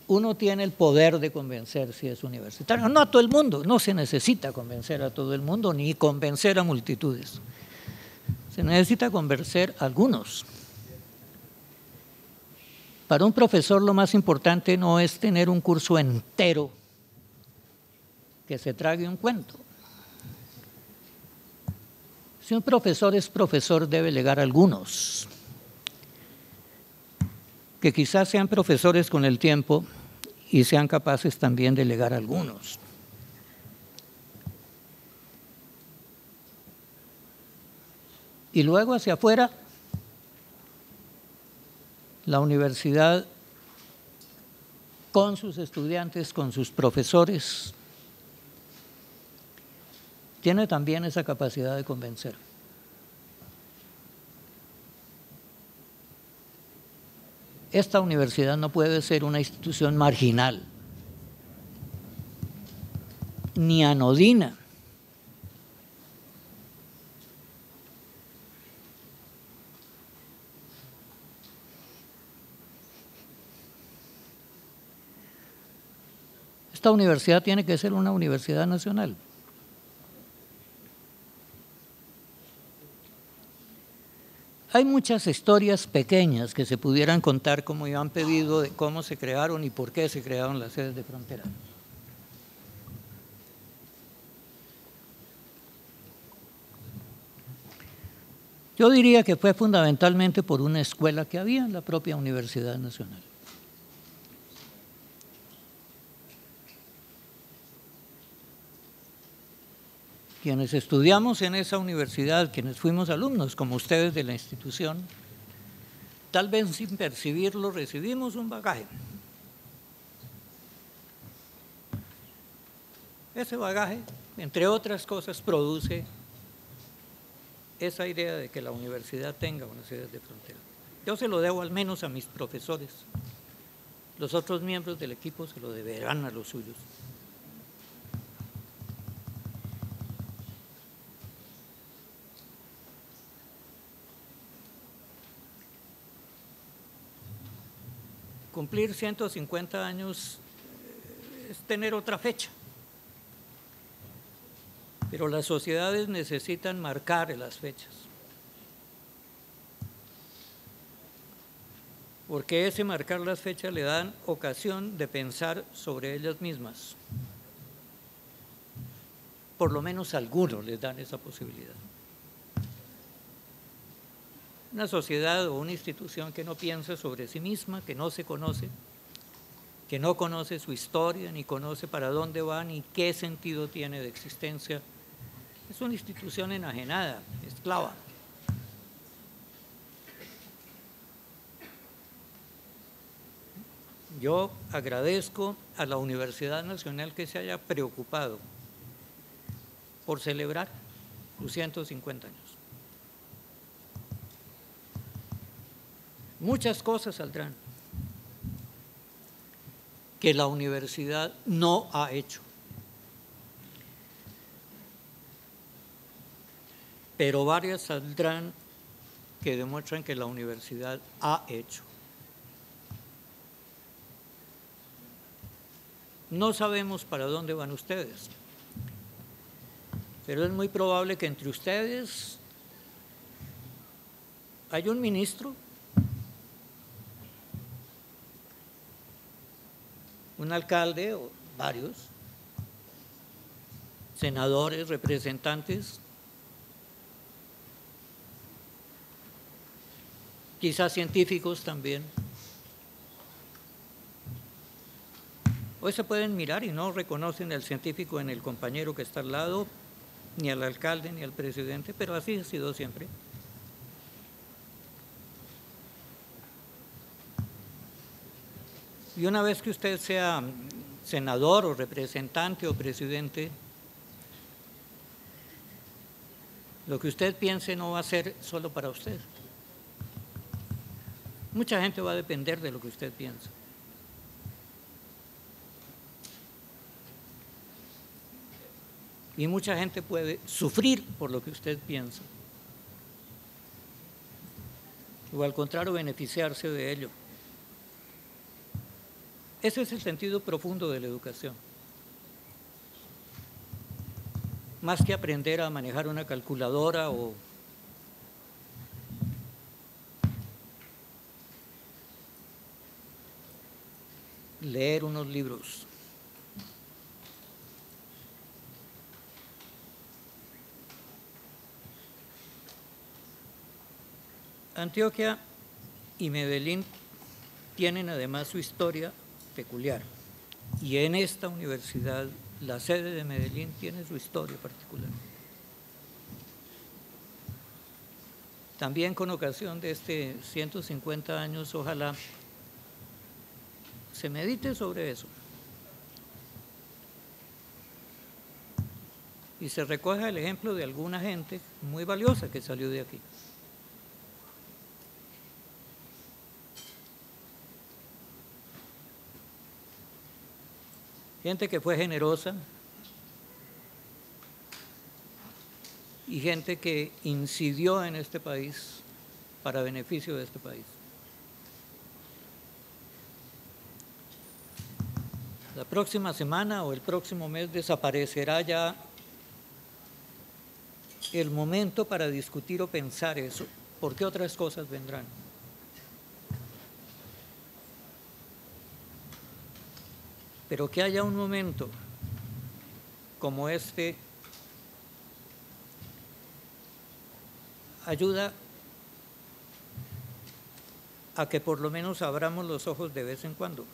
Uno tiene el poder de convencer si es universitario. No a todo el mundo, no se necesita convencer a todo el mundo ni convencer a multitudes. Se necesita convencer a algunos. Para un profesor lo más importante no es tener un curso entero que se trague un cuento. Si un profesor es profesor debe llegar a algunos que quizás sean profesores con el tiempo y sean capaces también de legar algunos. Y luego hacia afuera, la universidad con sus estudiantes, con sus profesores, tiene también esa capacidad de convencer. Esta universidad no puede ser una institución marginal, ni anodina. Esta universidad tiene que ser una universidad nacional. Hay muchas historias pequeñas que se pudieran contar, como ya han pedido, de cómo se crearon y por qué se crearon las sedes de frontera. Yo diría que fue fundamentalmente por una escuela que había en la propia Universidad Nacional. Quienes estudiamos en esa universidad, quienes fuimos alumnos, como ustedes de la institución, tal vez sin percibirlo recibimos un bagaje. Ese bagaje, entre otras cosas, produce esa idea de que la universidad tenga una sede de frontera. Yo se lo debo al menos a mis profesores. Los otros miembros del equipo se lo deberán a los suyos. Cumplir 150 años eh, es tener otra fecha. Pero las sociedades necesitan marcar las fechas. Porque ese marcar las fechas le dan ocasión de pensar sobre ellas mismas. Por lo menos algunos les dan esa posibilidad. Una sociedad o una institución que no piensa sobre sí misma, que no se conoce, que no conoce su historia, ni conoce para dónde va, ni qué sentido tiene de existencia, es una institución enajenada, esclava. Yo agradezco a la Universidad Nacional que se haya preocupado por celebrar sus 150 años. Muchas cosas saldrán que la universidad no ha hecho. Pero varias saldrán que demuestran que la universidad ha hecho. No sabemos para dónde van ustedes, pero es muy probable que entre ustedes hay un ministro un alcalde o varios, senadores, representantes, quizás científicos también. Hoy se pueden mirar y no reconocen al científico en el compañero que está al lado, ni al alcalde, ni al presidente, pero así ha sido siempre. Y una vez que usted sea senador o representante o presidente, lo que usted piense no va a ser solo para usted. Mucha gente va a depender de lo que usted piensa. Y mucha gente puede sufrir por lo que usted piensa. O al contrario, beneficiarse de ello. Ese es el sentido profundo de la educación. Más que aprender a manejar una calculadora o leer unos libros. Antioquia y Medellín tienen además su historia peculiar. Y en esta universidad, la sede de Medellín tiene su historia particular. También con ocasión de este 150 años, ojalá se medite sobre eso. Y se recoja el ejemplo de alguna gente muy valiosa que salió de aquí. Gente que fue generosa, y gente que incidió en este país para beneficio de este país. La próxima semana o el próximo mes desaparecerá ya el momento para discutir o pensar eso, porque otras cosas vendrán. Pero que haya un momento como este ayuda a que por lo menos abramos los ojos de vez en cuando.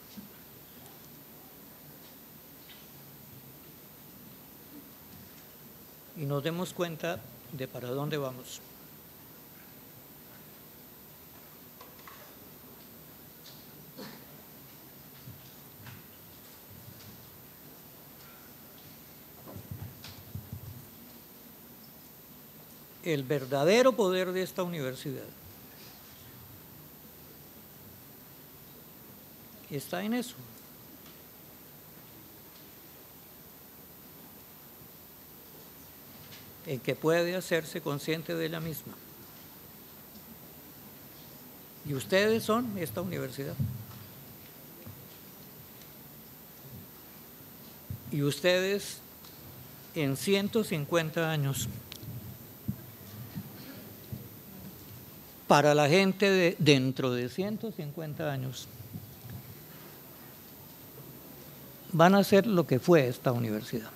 Y nos demos cuenta de para dónde vamos. El verdadero poder de esta universidad está en eso. En que puede hacerse consciente de la misma. Y ustedes son esta universidad. Y ustedes en 150 años para la gente de dentro de 150 años van a ser lo que fue esta universidad.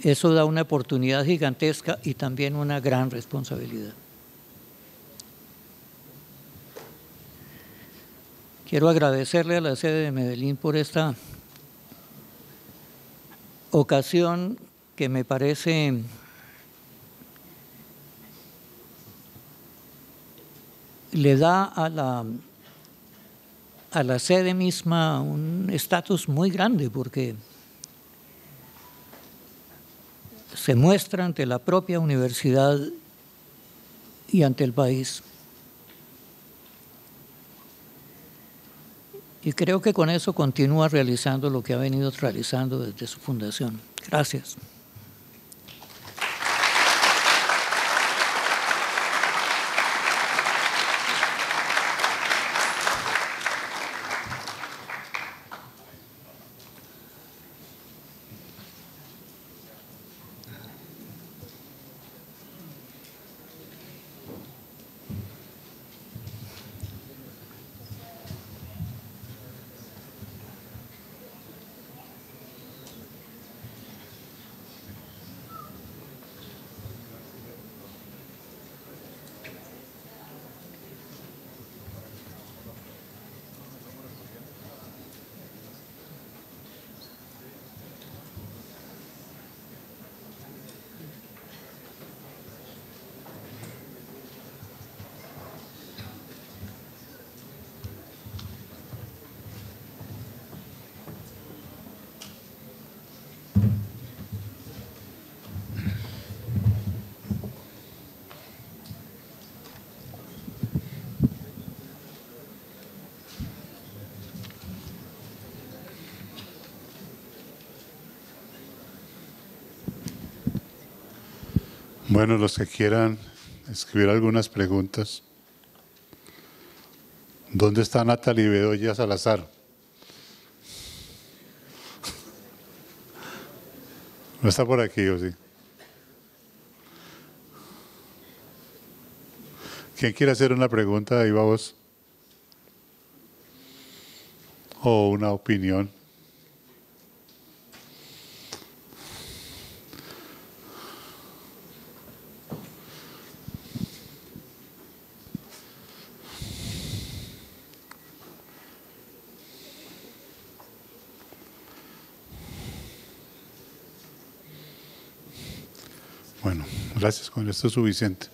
Eso da una oportunidad gigantesca y también una gran responsabilidad. Quiero agradecerle a la sede de Medellín por esta ocasión que me parece le da a la, a la sede misma un estatus muy grande porque se muestra ante la propia universidad y ante el país. Y creo que con eso continúa realizando lo que ha venido realizando desde su fundación. Gracias. Bueno, los que quieran escribir algunas preguntas. ¿Dónde está Natalie Bedoya Salazar? ¿No está por aquí o sí? ¿Quién quiere hacer una pregunta? Ahí va vos. O una opinión. Bueno, Con esto es suficiente.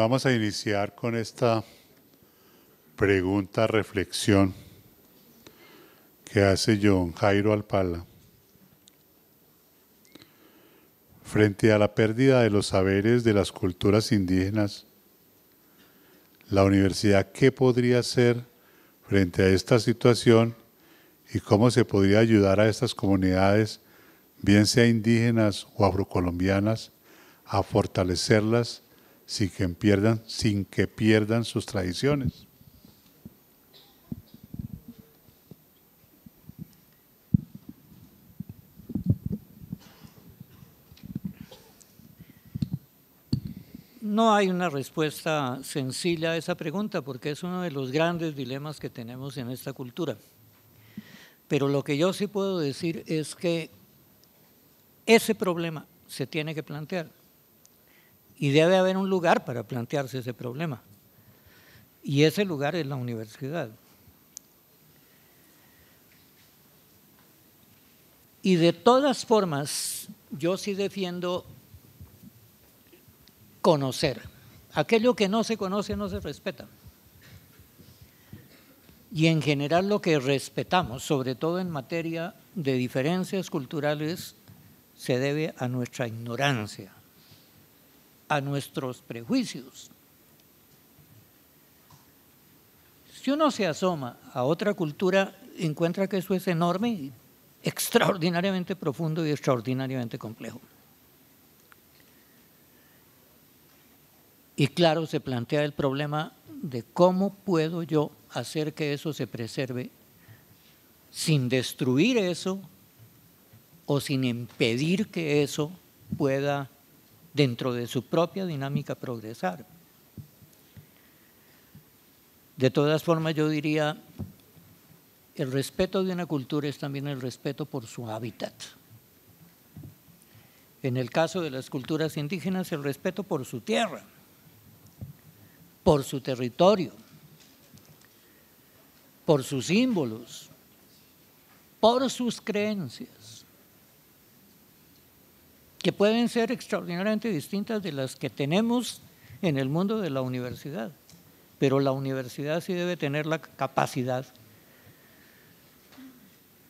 Vamos a iniciar con esta pregunta, reflexión que hace John Jairo Alpala. Frente a la pérdida de los saberes de las culturas indígenas, la universidad, ¿qué podría hacer frente a esta situación y cómo se podría ayudar a estas comunidades, bien sea indígenas o afrocolombianas, a fortalecerlas? Sin que pierdan, sin que pierdan sus tradiciones. No hay una respuesta sencilla a esa pregunta porque es uno de los grandes dilemas que tenemos en esta cultura. Pero lo que yo sí puedo decir es que ese problema se tiene que plantear y debe haber un lugar para plantearse ese problema. Y ese lugar es la universidad. Y de todas formas, yo sí defiendo conocer. Aquello que no se conoce no se respeta. Y en general lo que respetamos, sobre todo en materia de diferencias culturales, se debe a nuestra ignorancia a nuestros prejuicios. Si uno se asoma a otra cultura, encuentra que eso es enorme extraordinariamente profundo y extraordinariamente complejo. Y claro, se plantea el problema de cómo puedo yo hacer que eso se preserve sin destruir eso o sin impedir que eso pueda dentro de su propia dinámica progresar. De todas formas, yo diría, el respeto de una cultura es también el respeto por su hábitat. En el caso de las culturas indígenas, el respeto por su tierra, por su territorio, por sus símbolos, por sus creencias que pueden ser extraordinariamente distintas de las que tenemos en el mundo de la universidad. Pero la universidad sí debe tener la capacidad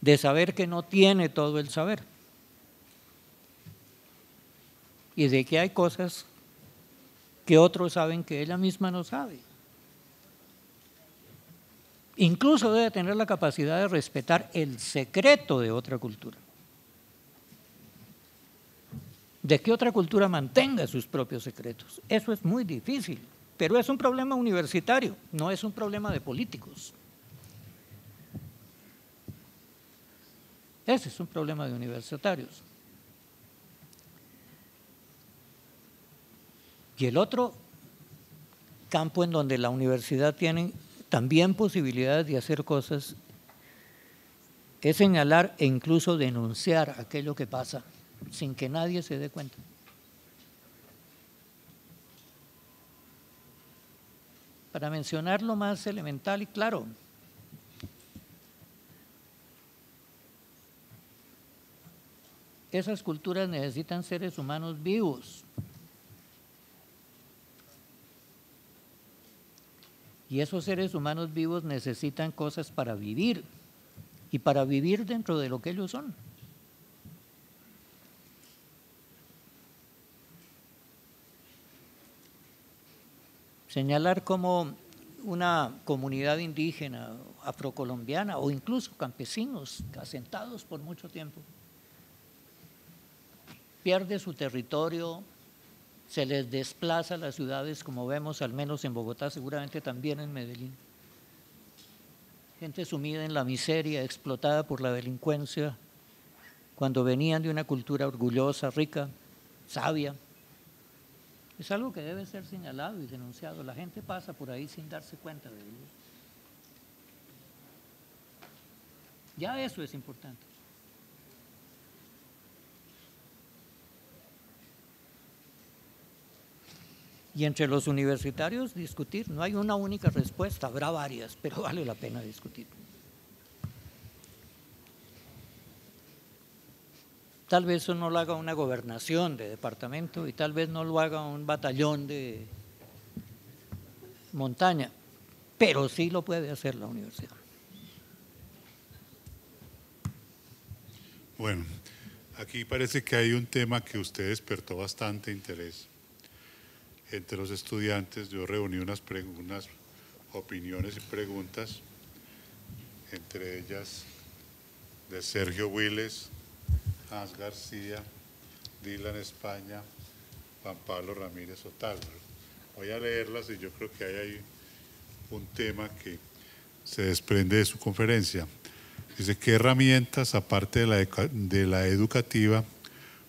de saber que no tiene todo el saber y de que hay cosas que otros saben que ella misma no sabe. Incluso debe tener la capacidad de respetar el secreto de otra cultura de que otra cultura mantenga sus propios secretos. Eso es muy difícil, pero es un problema universitario, no es un problema de políticos. Ese es un problema de universitarios. Y el otro campo en donde la universidad tiene también posibilidades de hacer cosas es señalar e incluso denunciar aquello que pasa sin que nadie se dé cuenta. Para mencionar lo más elemental y claro, esas culturas necesitan seres humanos vivos. Y esos seres humanos vivos necesitan cosas para vivir y para vivir dentro de lo que ellos son. Señalar como una comunidad indígena, afrocolombiana o incluso campesinos asentados por mucho tiempo, pierde su territorio, se les desplaza a las ciudades, como vemos al menos en Bogotá, seguramente también en Medellín. gente sumida en la miseria, explotada por la delincuencia, cuando venían de una cultura orgullosa, rica, sabia. Es algo que debe ser señalado y denunciado. La gente pasa por ahí sin darse cuenta de ello. Ya eso es importante. Y entre los universitarios discutir, no hay una única respuesta, habrá varias, pero vale la pena discutir. Tal vez eso no lo haga una gobernación de departamento y tal vez no lo haga un batallón de montaña, pero sí lo puede hacer la universidad. Bueno, aquí parece que hay un tema que usted despertó bastante interés entre los estudiantes. Yo reuní unas, unas opiniones y preguntas, entre ellas de Sergio Willes, Hans García, Dylan España, Juan Pablo Ramírez Otalvo. Voy a leerlas y yo creo que hay ahí un tema que se desprende de su conferencia. Dice, ¿qué herramientas, aparte de la, de la educativa,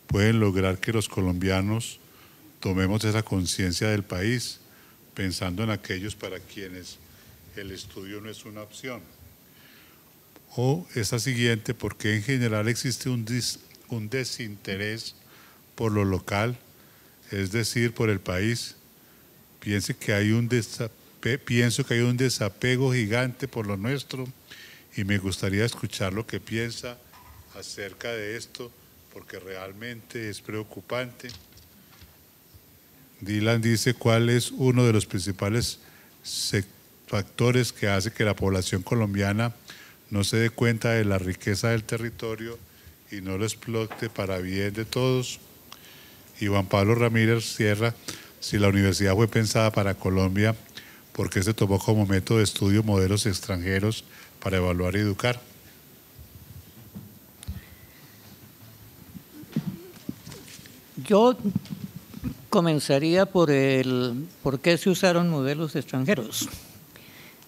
pueden lograr que los colombianos tomemos esa conciencia del país, pensando en aquellos para quienes el estudio no es una opción? O esta siguiente, ¿por qué en general existe un, un desinterés por lo local, es decir, por el país? Piense que hay un pienso que hay un desapego gigante por lo nuestro y me gustaría escuchar lo que piensa acerca de esto, porque realmente es preocupante. Dylan dice cuál es uno de los principales factores que hace que la población colombiana no se dé cuenta de la riqueza del territorio y no lo explote para bien de todos. Y Juan Pablo Ramírez cierra, si la universidad fue pensada para Colombia, ¿por qué se tomó como método de estudio modelos extranjeros para evaluar y educar. Yo comenzaría por el por qué se usaron modelos extranjeros.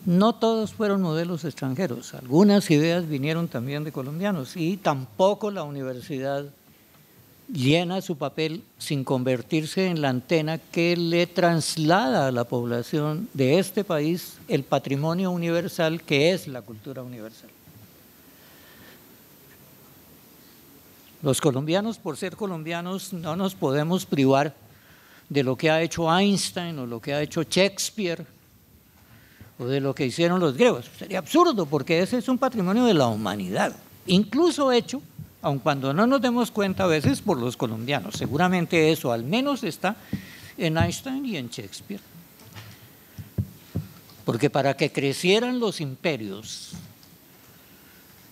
No todos fueron modelos extranjeros, algunas ideas vinieron también de colombianos y tampoco la universidad llena su papel sin convertirse en la antena que le traslada a la población de este país el patrimonio universal que es la cultura universal. Los colombianos, por ser colombianos, no nos podemos privar de lo que ha hecho Einstein o lo que ha hecho Shakespeare de lo que hicieron los griegos. Sería absurdo porque ese es un patrimonio de la humanidad, incluso hecho aun cuando no nos demos cuenta a veces por los colombianos. Seguramente eso al menos está en Einstein y en Shakespeare. Porque para que crecieran los imperios,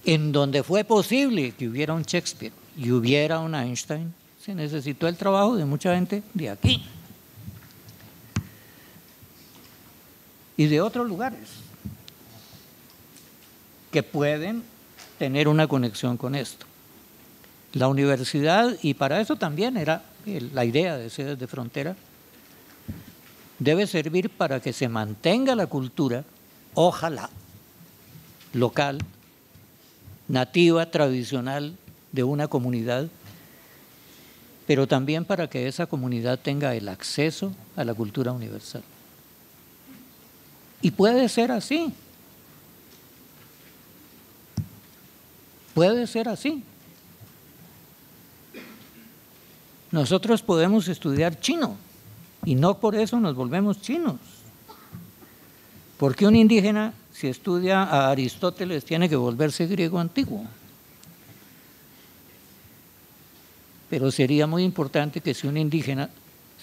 en donde fue posible que hubiera un Shakespeare y hubiera un Einstein, se necesitó el trabajo de mucha gente de aquí y de otros lugares que pueden tener una conexión con esto. La universidad, y para eso también era la idea de sedes de frontera, debe servir para que se mantenga la cultura, ojalá, local, nativa, tradicional de una comunidad, pero también para que esa comunidad tenga el acceso a la cultura universal. Y puede ser así. Puede ser así. Nosotros podemos estudiar chino y no por eso nos volvemos chinos. Porque un indígena, si estudia a Aristóteles, tiene que volverse griego antiguo. Pero sería muy importante que si un indígena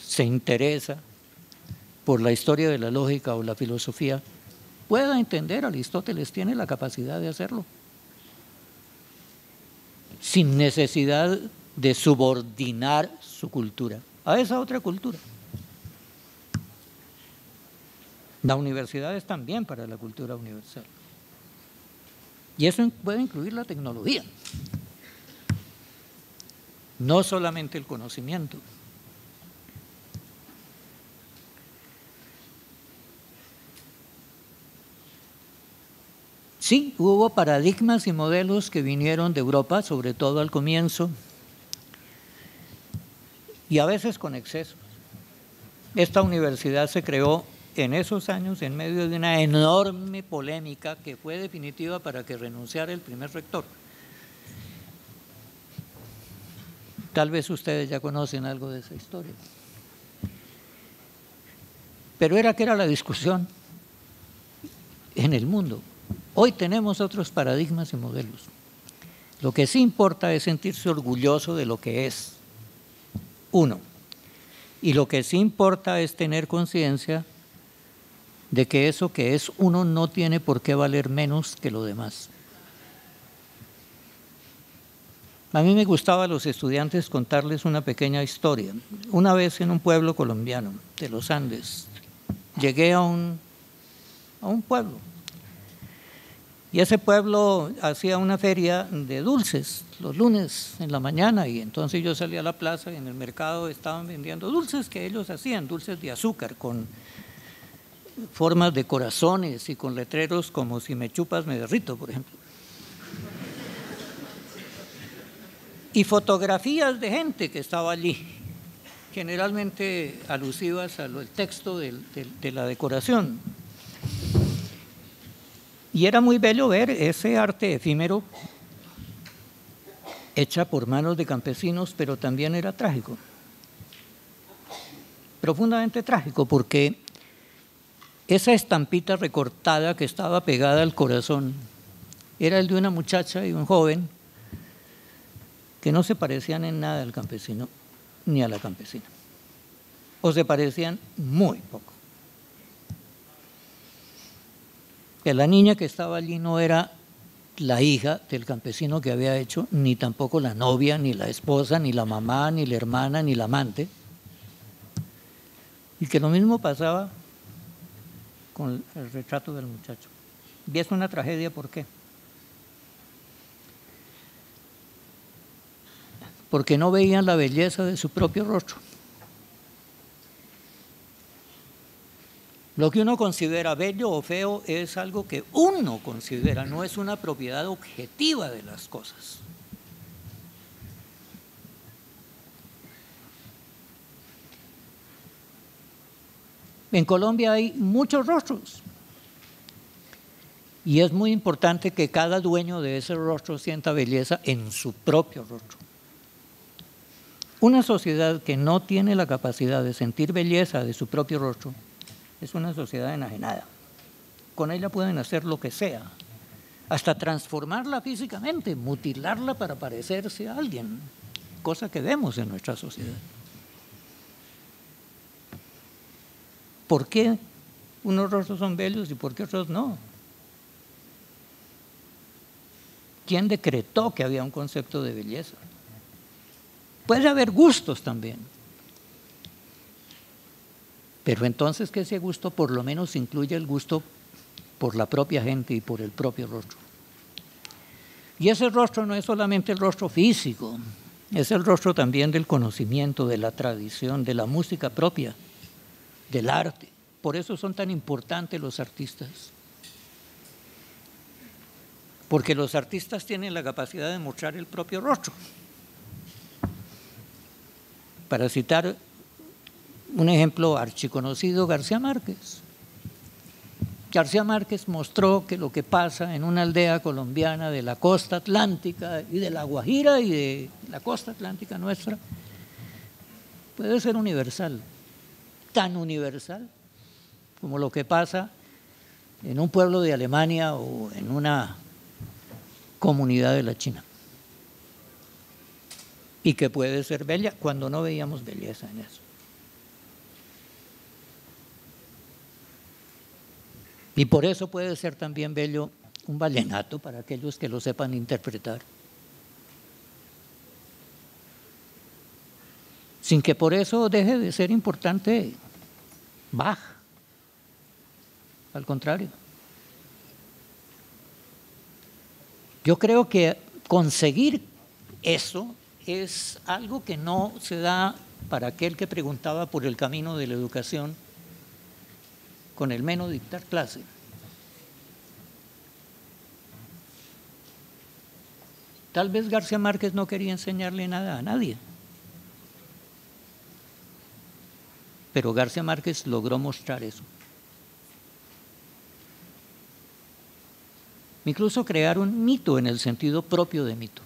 se interesa por la historia de la lógica o la filosofía, pueda entender Aristóteles, tiene la capacidad de hacerlo. Sin necesidad de subordinar su cultura a esa otra cultura. La universidad es también para la cultura universal. Y eso puede incluir la tecnología, no solamente el conocimiento. Sí, hubo paradigmas y modelos que vinieron de Europa, sobre todo al comienzo, y a veces con excesos. Esta universidad se creó en esos años en medio de una enorme polémica que fue definitiva para que renunciara el primer rector. Tal vez ustedes ya conocen algo de esa historia. Pero era que era la discusión en el mundo. Hoy tenemos otros paradigmas y modelos. Lo que sí importa es sentirse orgulloso de lo que es uno. Y lo que sí importa es tener conciencia de que eso que es uno no tiene por qué valer menos que lo demás. A mí me gustaba a los estudiantes contarles una pequeña historia. Una vez en un pueblo colombiano, de los Andes, llegué a un, a un pueblo. Y ese pueblo hacía una feria de dulces los lunes en la mañana y entonces yo salí a la plaza y en el mercado estaban vendiendo dulces que ellos hacían, dulces de azúcar con formas de corazones y con letreros como si me chupas me derrito, por ejemplo. Y fotografías de gente que estaba allí, generalmente alusivas al texto de la decoración. Y era muy bello ver ese arte efímero hecha por manos de campesinos, pero también era trágico. Profundamente trágico, porque esa estampita recortada que estaba pegada al corazón era el de una muchacha y un joven que no se parecían en nada al campesino ni a la campesina. O se parecían muy poco. Que la niña que estaba allí no era la hija del campesino que había hecho, ni tampoco la novia, ni la esposa, ni la mamá, ni la hermana, ni la amante. Y que lo mismo pasaba con el retrato del muchacho. Y es una tragedia, ¿por qué? porque no veían la belleza de su propio rostro. Lo que uno considera bello o feo es algo que uno considera, no es una propiedad objetiva de las cosas. En Colombia hay muchos rostros y es muy importante que cada dueño de ese rostro sienta belleza en su propio rostro. Una sociedad que no tiene la capacidad de sentir belleza de su propio rostro es una sociedad enajenada. Con ella pueden hacer lo que sea, hasta transformarla físicamente, mutilarla para parecerse a alguien, cosa que vemos en nuestra sociedad. ¿Por qué unos rostros son bellos y por qué otros no? ¿Quién decretó que había un concepto de belleza? Puede haber gustos también. Pero entonces que ese gusto por lo menos incluya el gusto por la propia gente y por el propio rostro. Y ese rostro no es solamente el rostro físico, es el rostro también del conocimiento, de la tradición, de la música propia, del arte. Por eso son tan importantes los artistas. Porque los artistas tienen la capacidad de mostrar el propio rostro. Para citar un ejemplo archiconocido, García Márquez. García Márquez mostró que lo que pasa en una aldea colombiana de la costa atlántica y de la Guajira y de la costa atlántica nuestra puede ser universal, tan universal como lo que pasa en un pueblo de Alemania o en una comunidad de la China y que puede ser bella cuando no veíamos belleza en eso. Y por eso puede ser también bello un vallenato para aquellos que lo sepan interpretar. Sin que por eso deje de ser importante Bach. Al contrario. Yo creo que conseguir eso es algo que no se da para aquel que preguntaba por el camino de la educación con el menos dictar clase. Tal vez García Márquez no quería enseñarle nada a nadie. Pero García Márquez logró mostrar eso. Incluso crear un mito en el sentido propio de mito.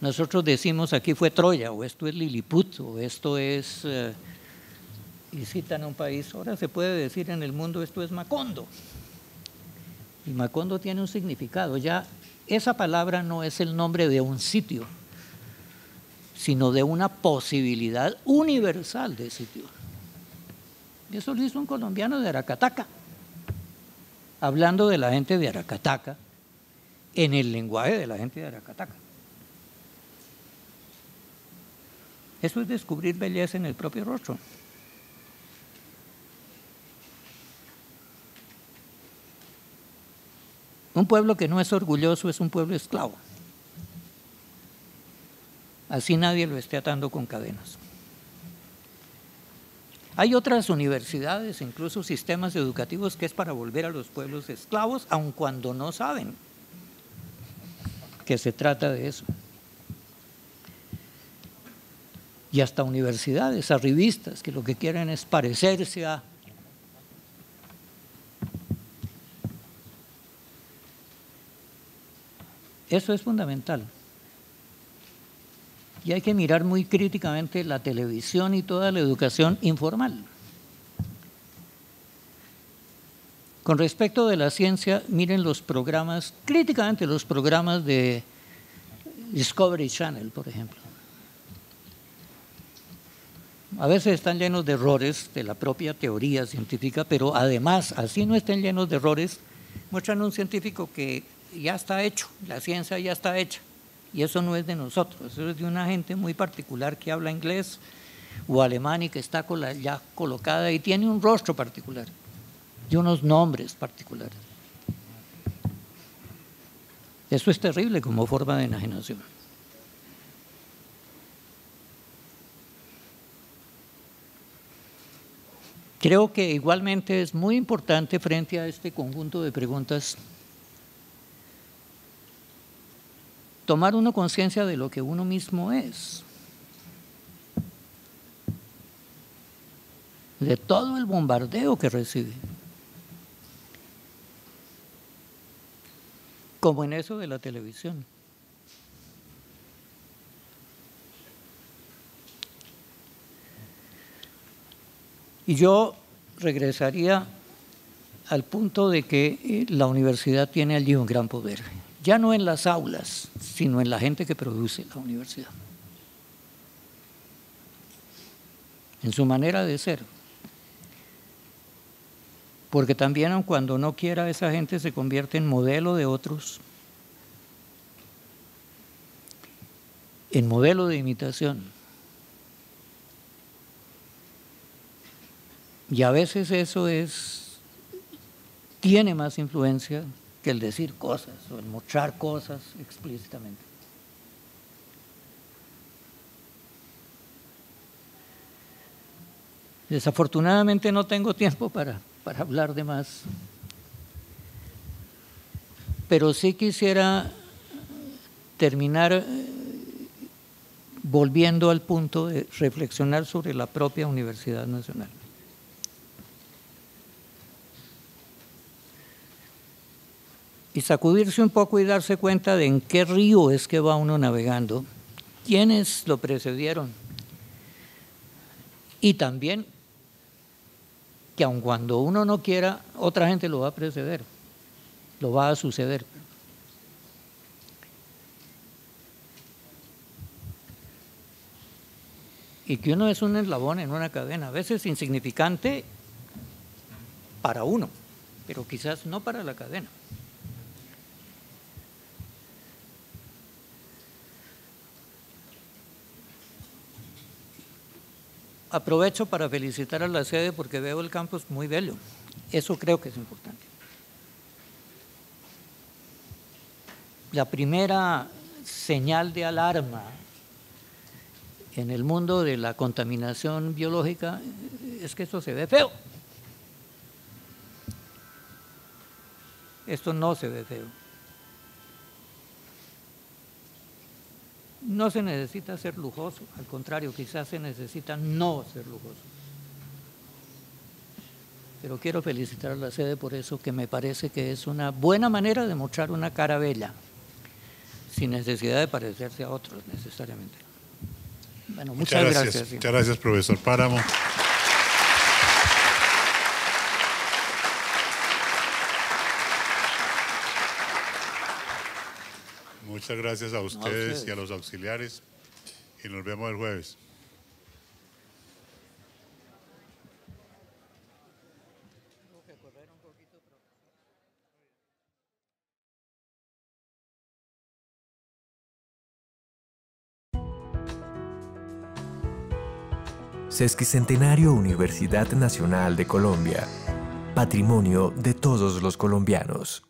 Nosotros decimos aquí fue Troya, o esto es Lilliput, o esto es, eh, y citan un país, ahora se puede decir en el mundo esto es Macondo. Y Macondo tiene un significado, ya esa palabra no es el nombre de un sitio, sino de una posibilidad universal de sitio. Eso lo hizo un colombiano de Aracataca, hablando de la gente de Aracataca, en el lenguaje de la gente de Aracataca. Eso es descubrir belleza en el propio rostro. Un pueblo que no es orgulloso es un pueblo esclavo. Así nadie lo esté atando con cadenas. Hay otras universidades, incluso sistemas educativos, que es para volver a los pueblos esclavos, aun cuando no saben que se trata de eso y hasta universidades, a revistas que lo que quieren es parecerse a... Eso es fundamental. Y hay que mirar muy críticamente la televisión y toda la educación informal. Con respecto de la ciencia, miren los programas, críticamente los programas de Discovery Channel, por ejemplo a veces están llenos de errores de la propia teoría científica, pero además, así no estén llenos de errores, muestran un científico que ya está hecho, la ciencia ya está hecha, y eso no es de nosotros, eso es de una gente muy particular que habla inglés o alemán y que está ya colocada y tiene un rostro particular y unos nombres particulares. Eso es terrible como forma de enajenación. Creo que igualmente es muy importante frente a este conjunto de preguntas tomar uno conciencia de lo que uno mismo es, de todo el bombardeo que recibe. Como en eso de la televisión. Y yo regresaría al punto de que eh, la universidad tiene allí un gran poder, ya no en las aulas, sino en la gente que produce la universidad, en su manera de ser. Porque también cuando no quiera esa gente se convierte en modelo de otros, en modelo de imitación. Y a veces eso es, tiene más influencia el decir cosas o el mostrar cosas explícitamente. Desafortunadamente no tengo tiempo para, para hablar de más, pero sí quisiera terminar eh, volviendo al punto de reflexionar sobre la propia Universidad Nacional. Y sacudirse un poco y darse cuenta de en qué río es que va uno navegando, quiénes lo precedieron y también que aun cuando uno no quiera, otra gente lo va a preceder, lo va a suceder. Y que uno es un eslabón en una cadena, a veces insignificante para uno, pero quizás no para la cadena. Aprovecho para felicitar a la sede porque veo el campus muy bello. Eso creo que es importante. La primera señal de alarma en el mundo de la contaminación biológica es que esto se ve feo. Esto no se ve feo. No se necesita ser lujoso, al contrario, quizás se necesita no ser lujoso. Pero quiero felicitar a la sede por eso, que me parece que es una buena manera de mostrar una cara bella, sin necesidad de parecerse a otros necesariamente. Bueno, muchas, gracias. Muchas gracias, profesor Páramo. Muchas gracias a ustedes, y a los auxiliares y nos vemos el jueves. Sesquicentenario Universidad Nacional de Colombia. Patrimonio de todos los colombianos.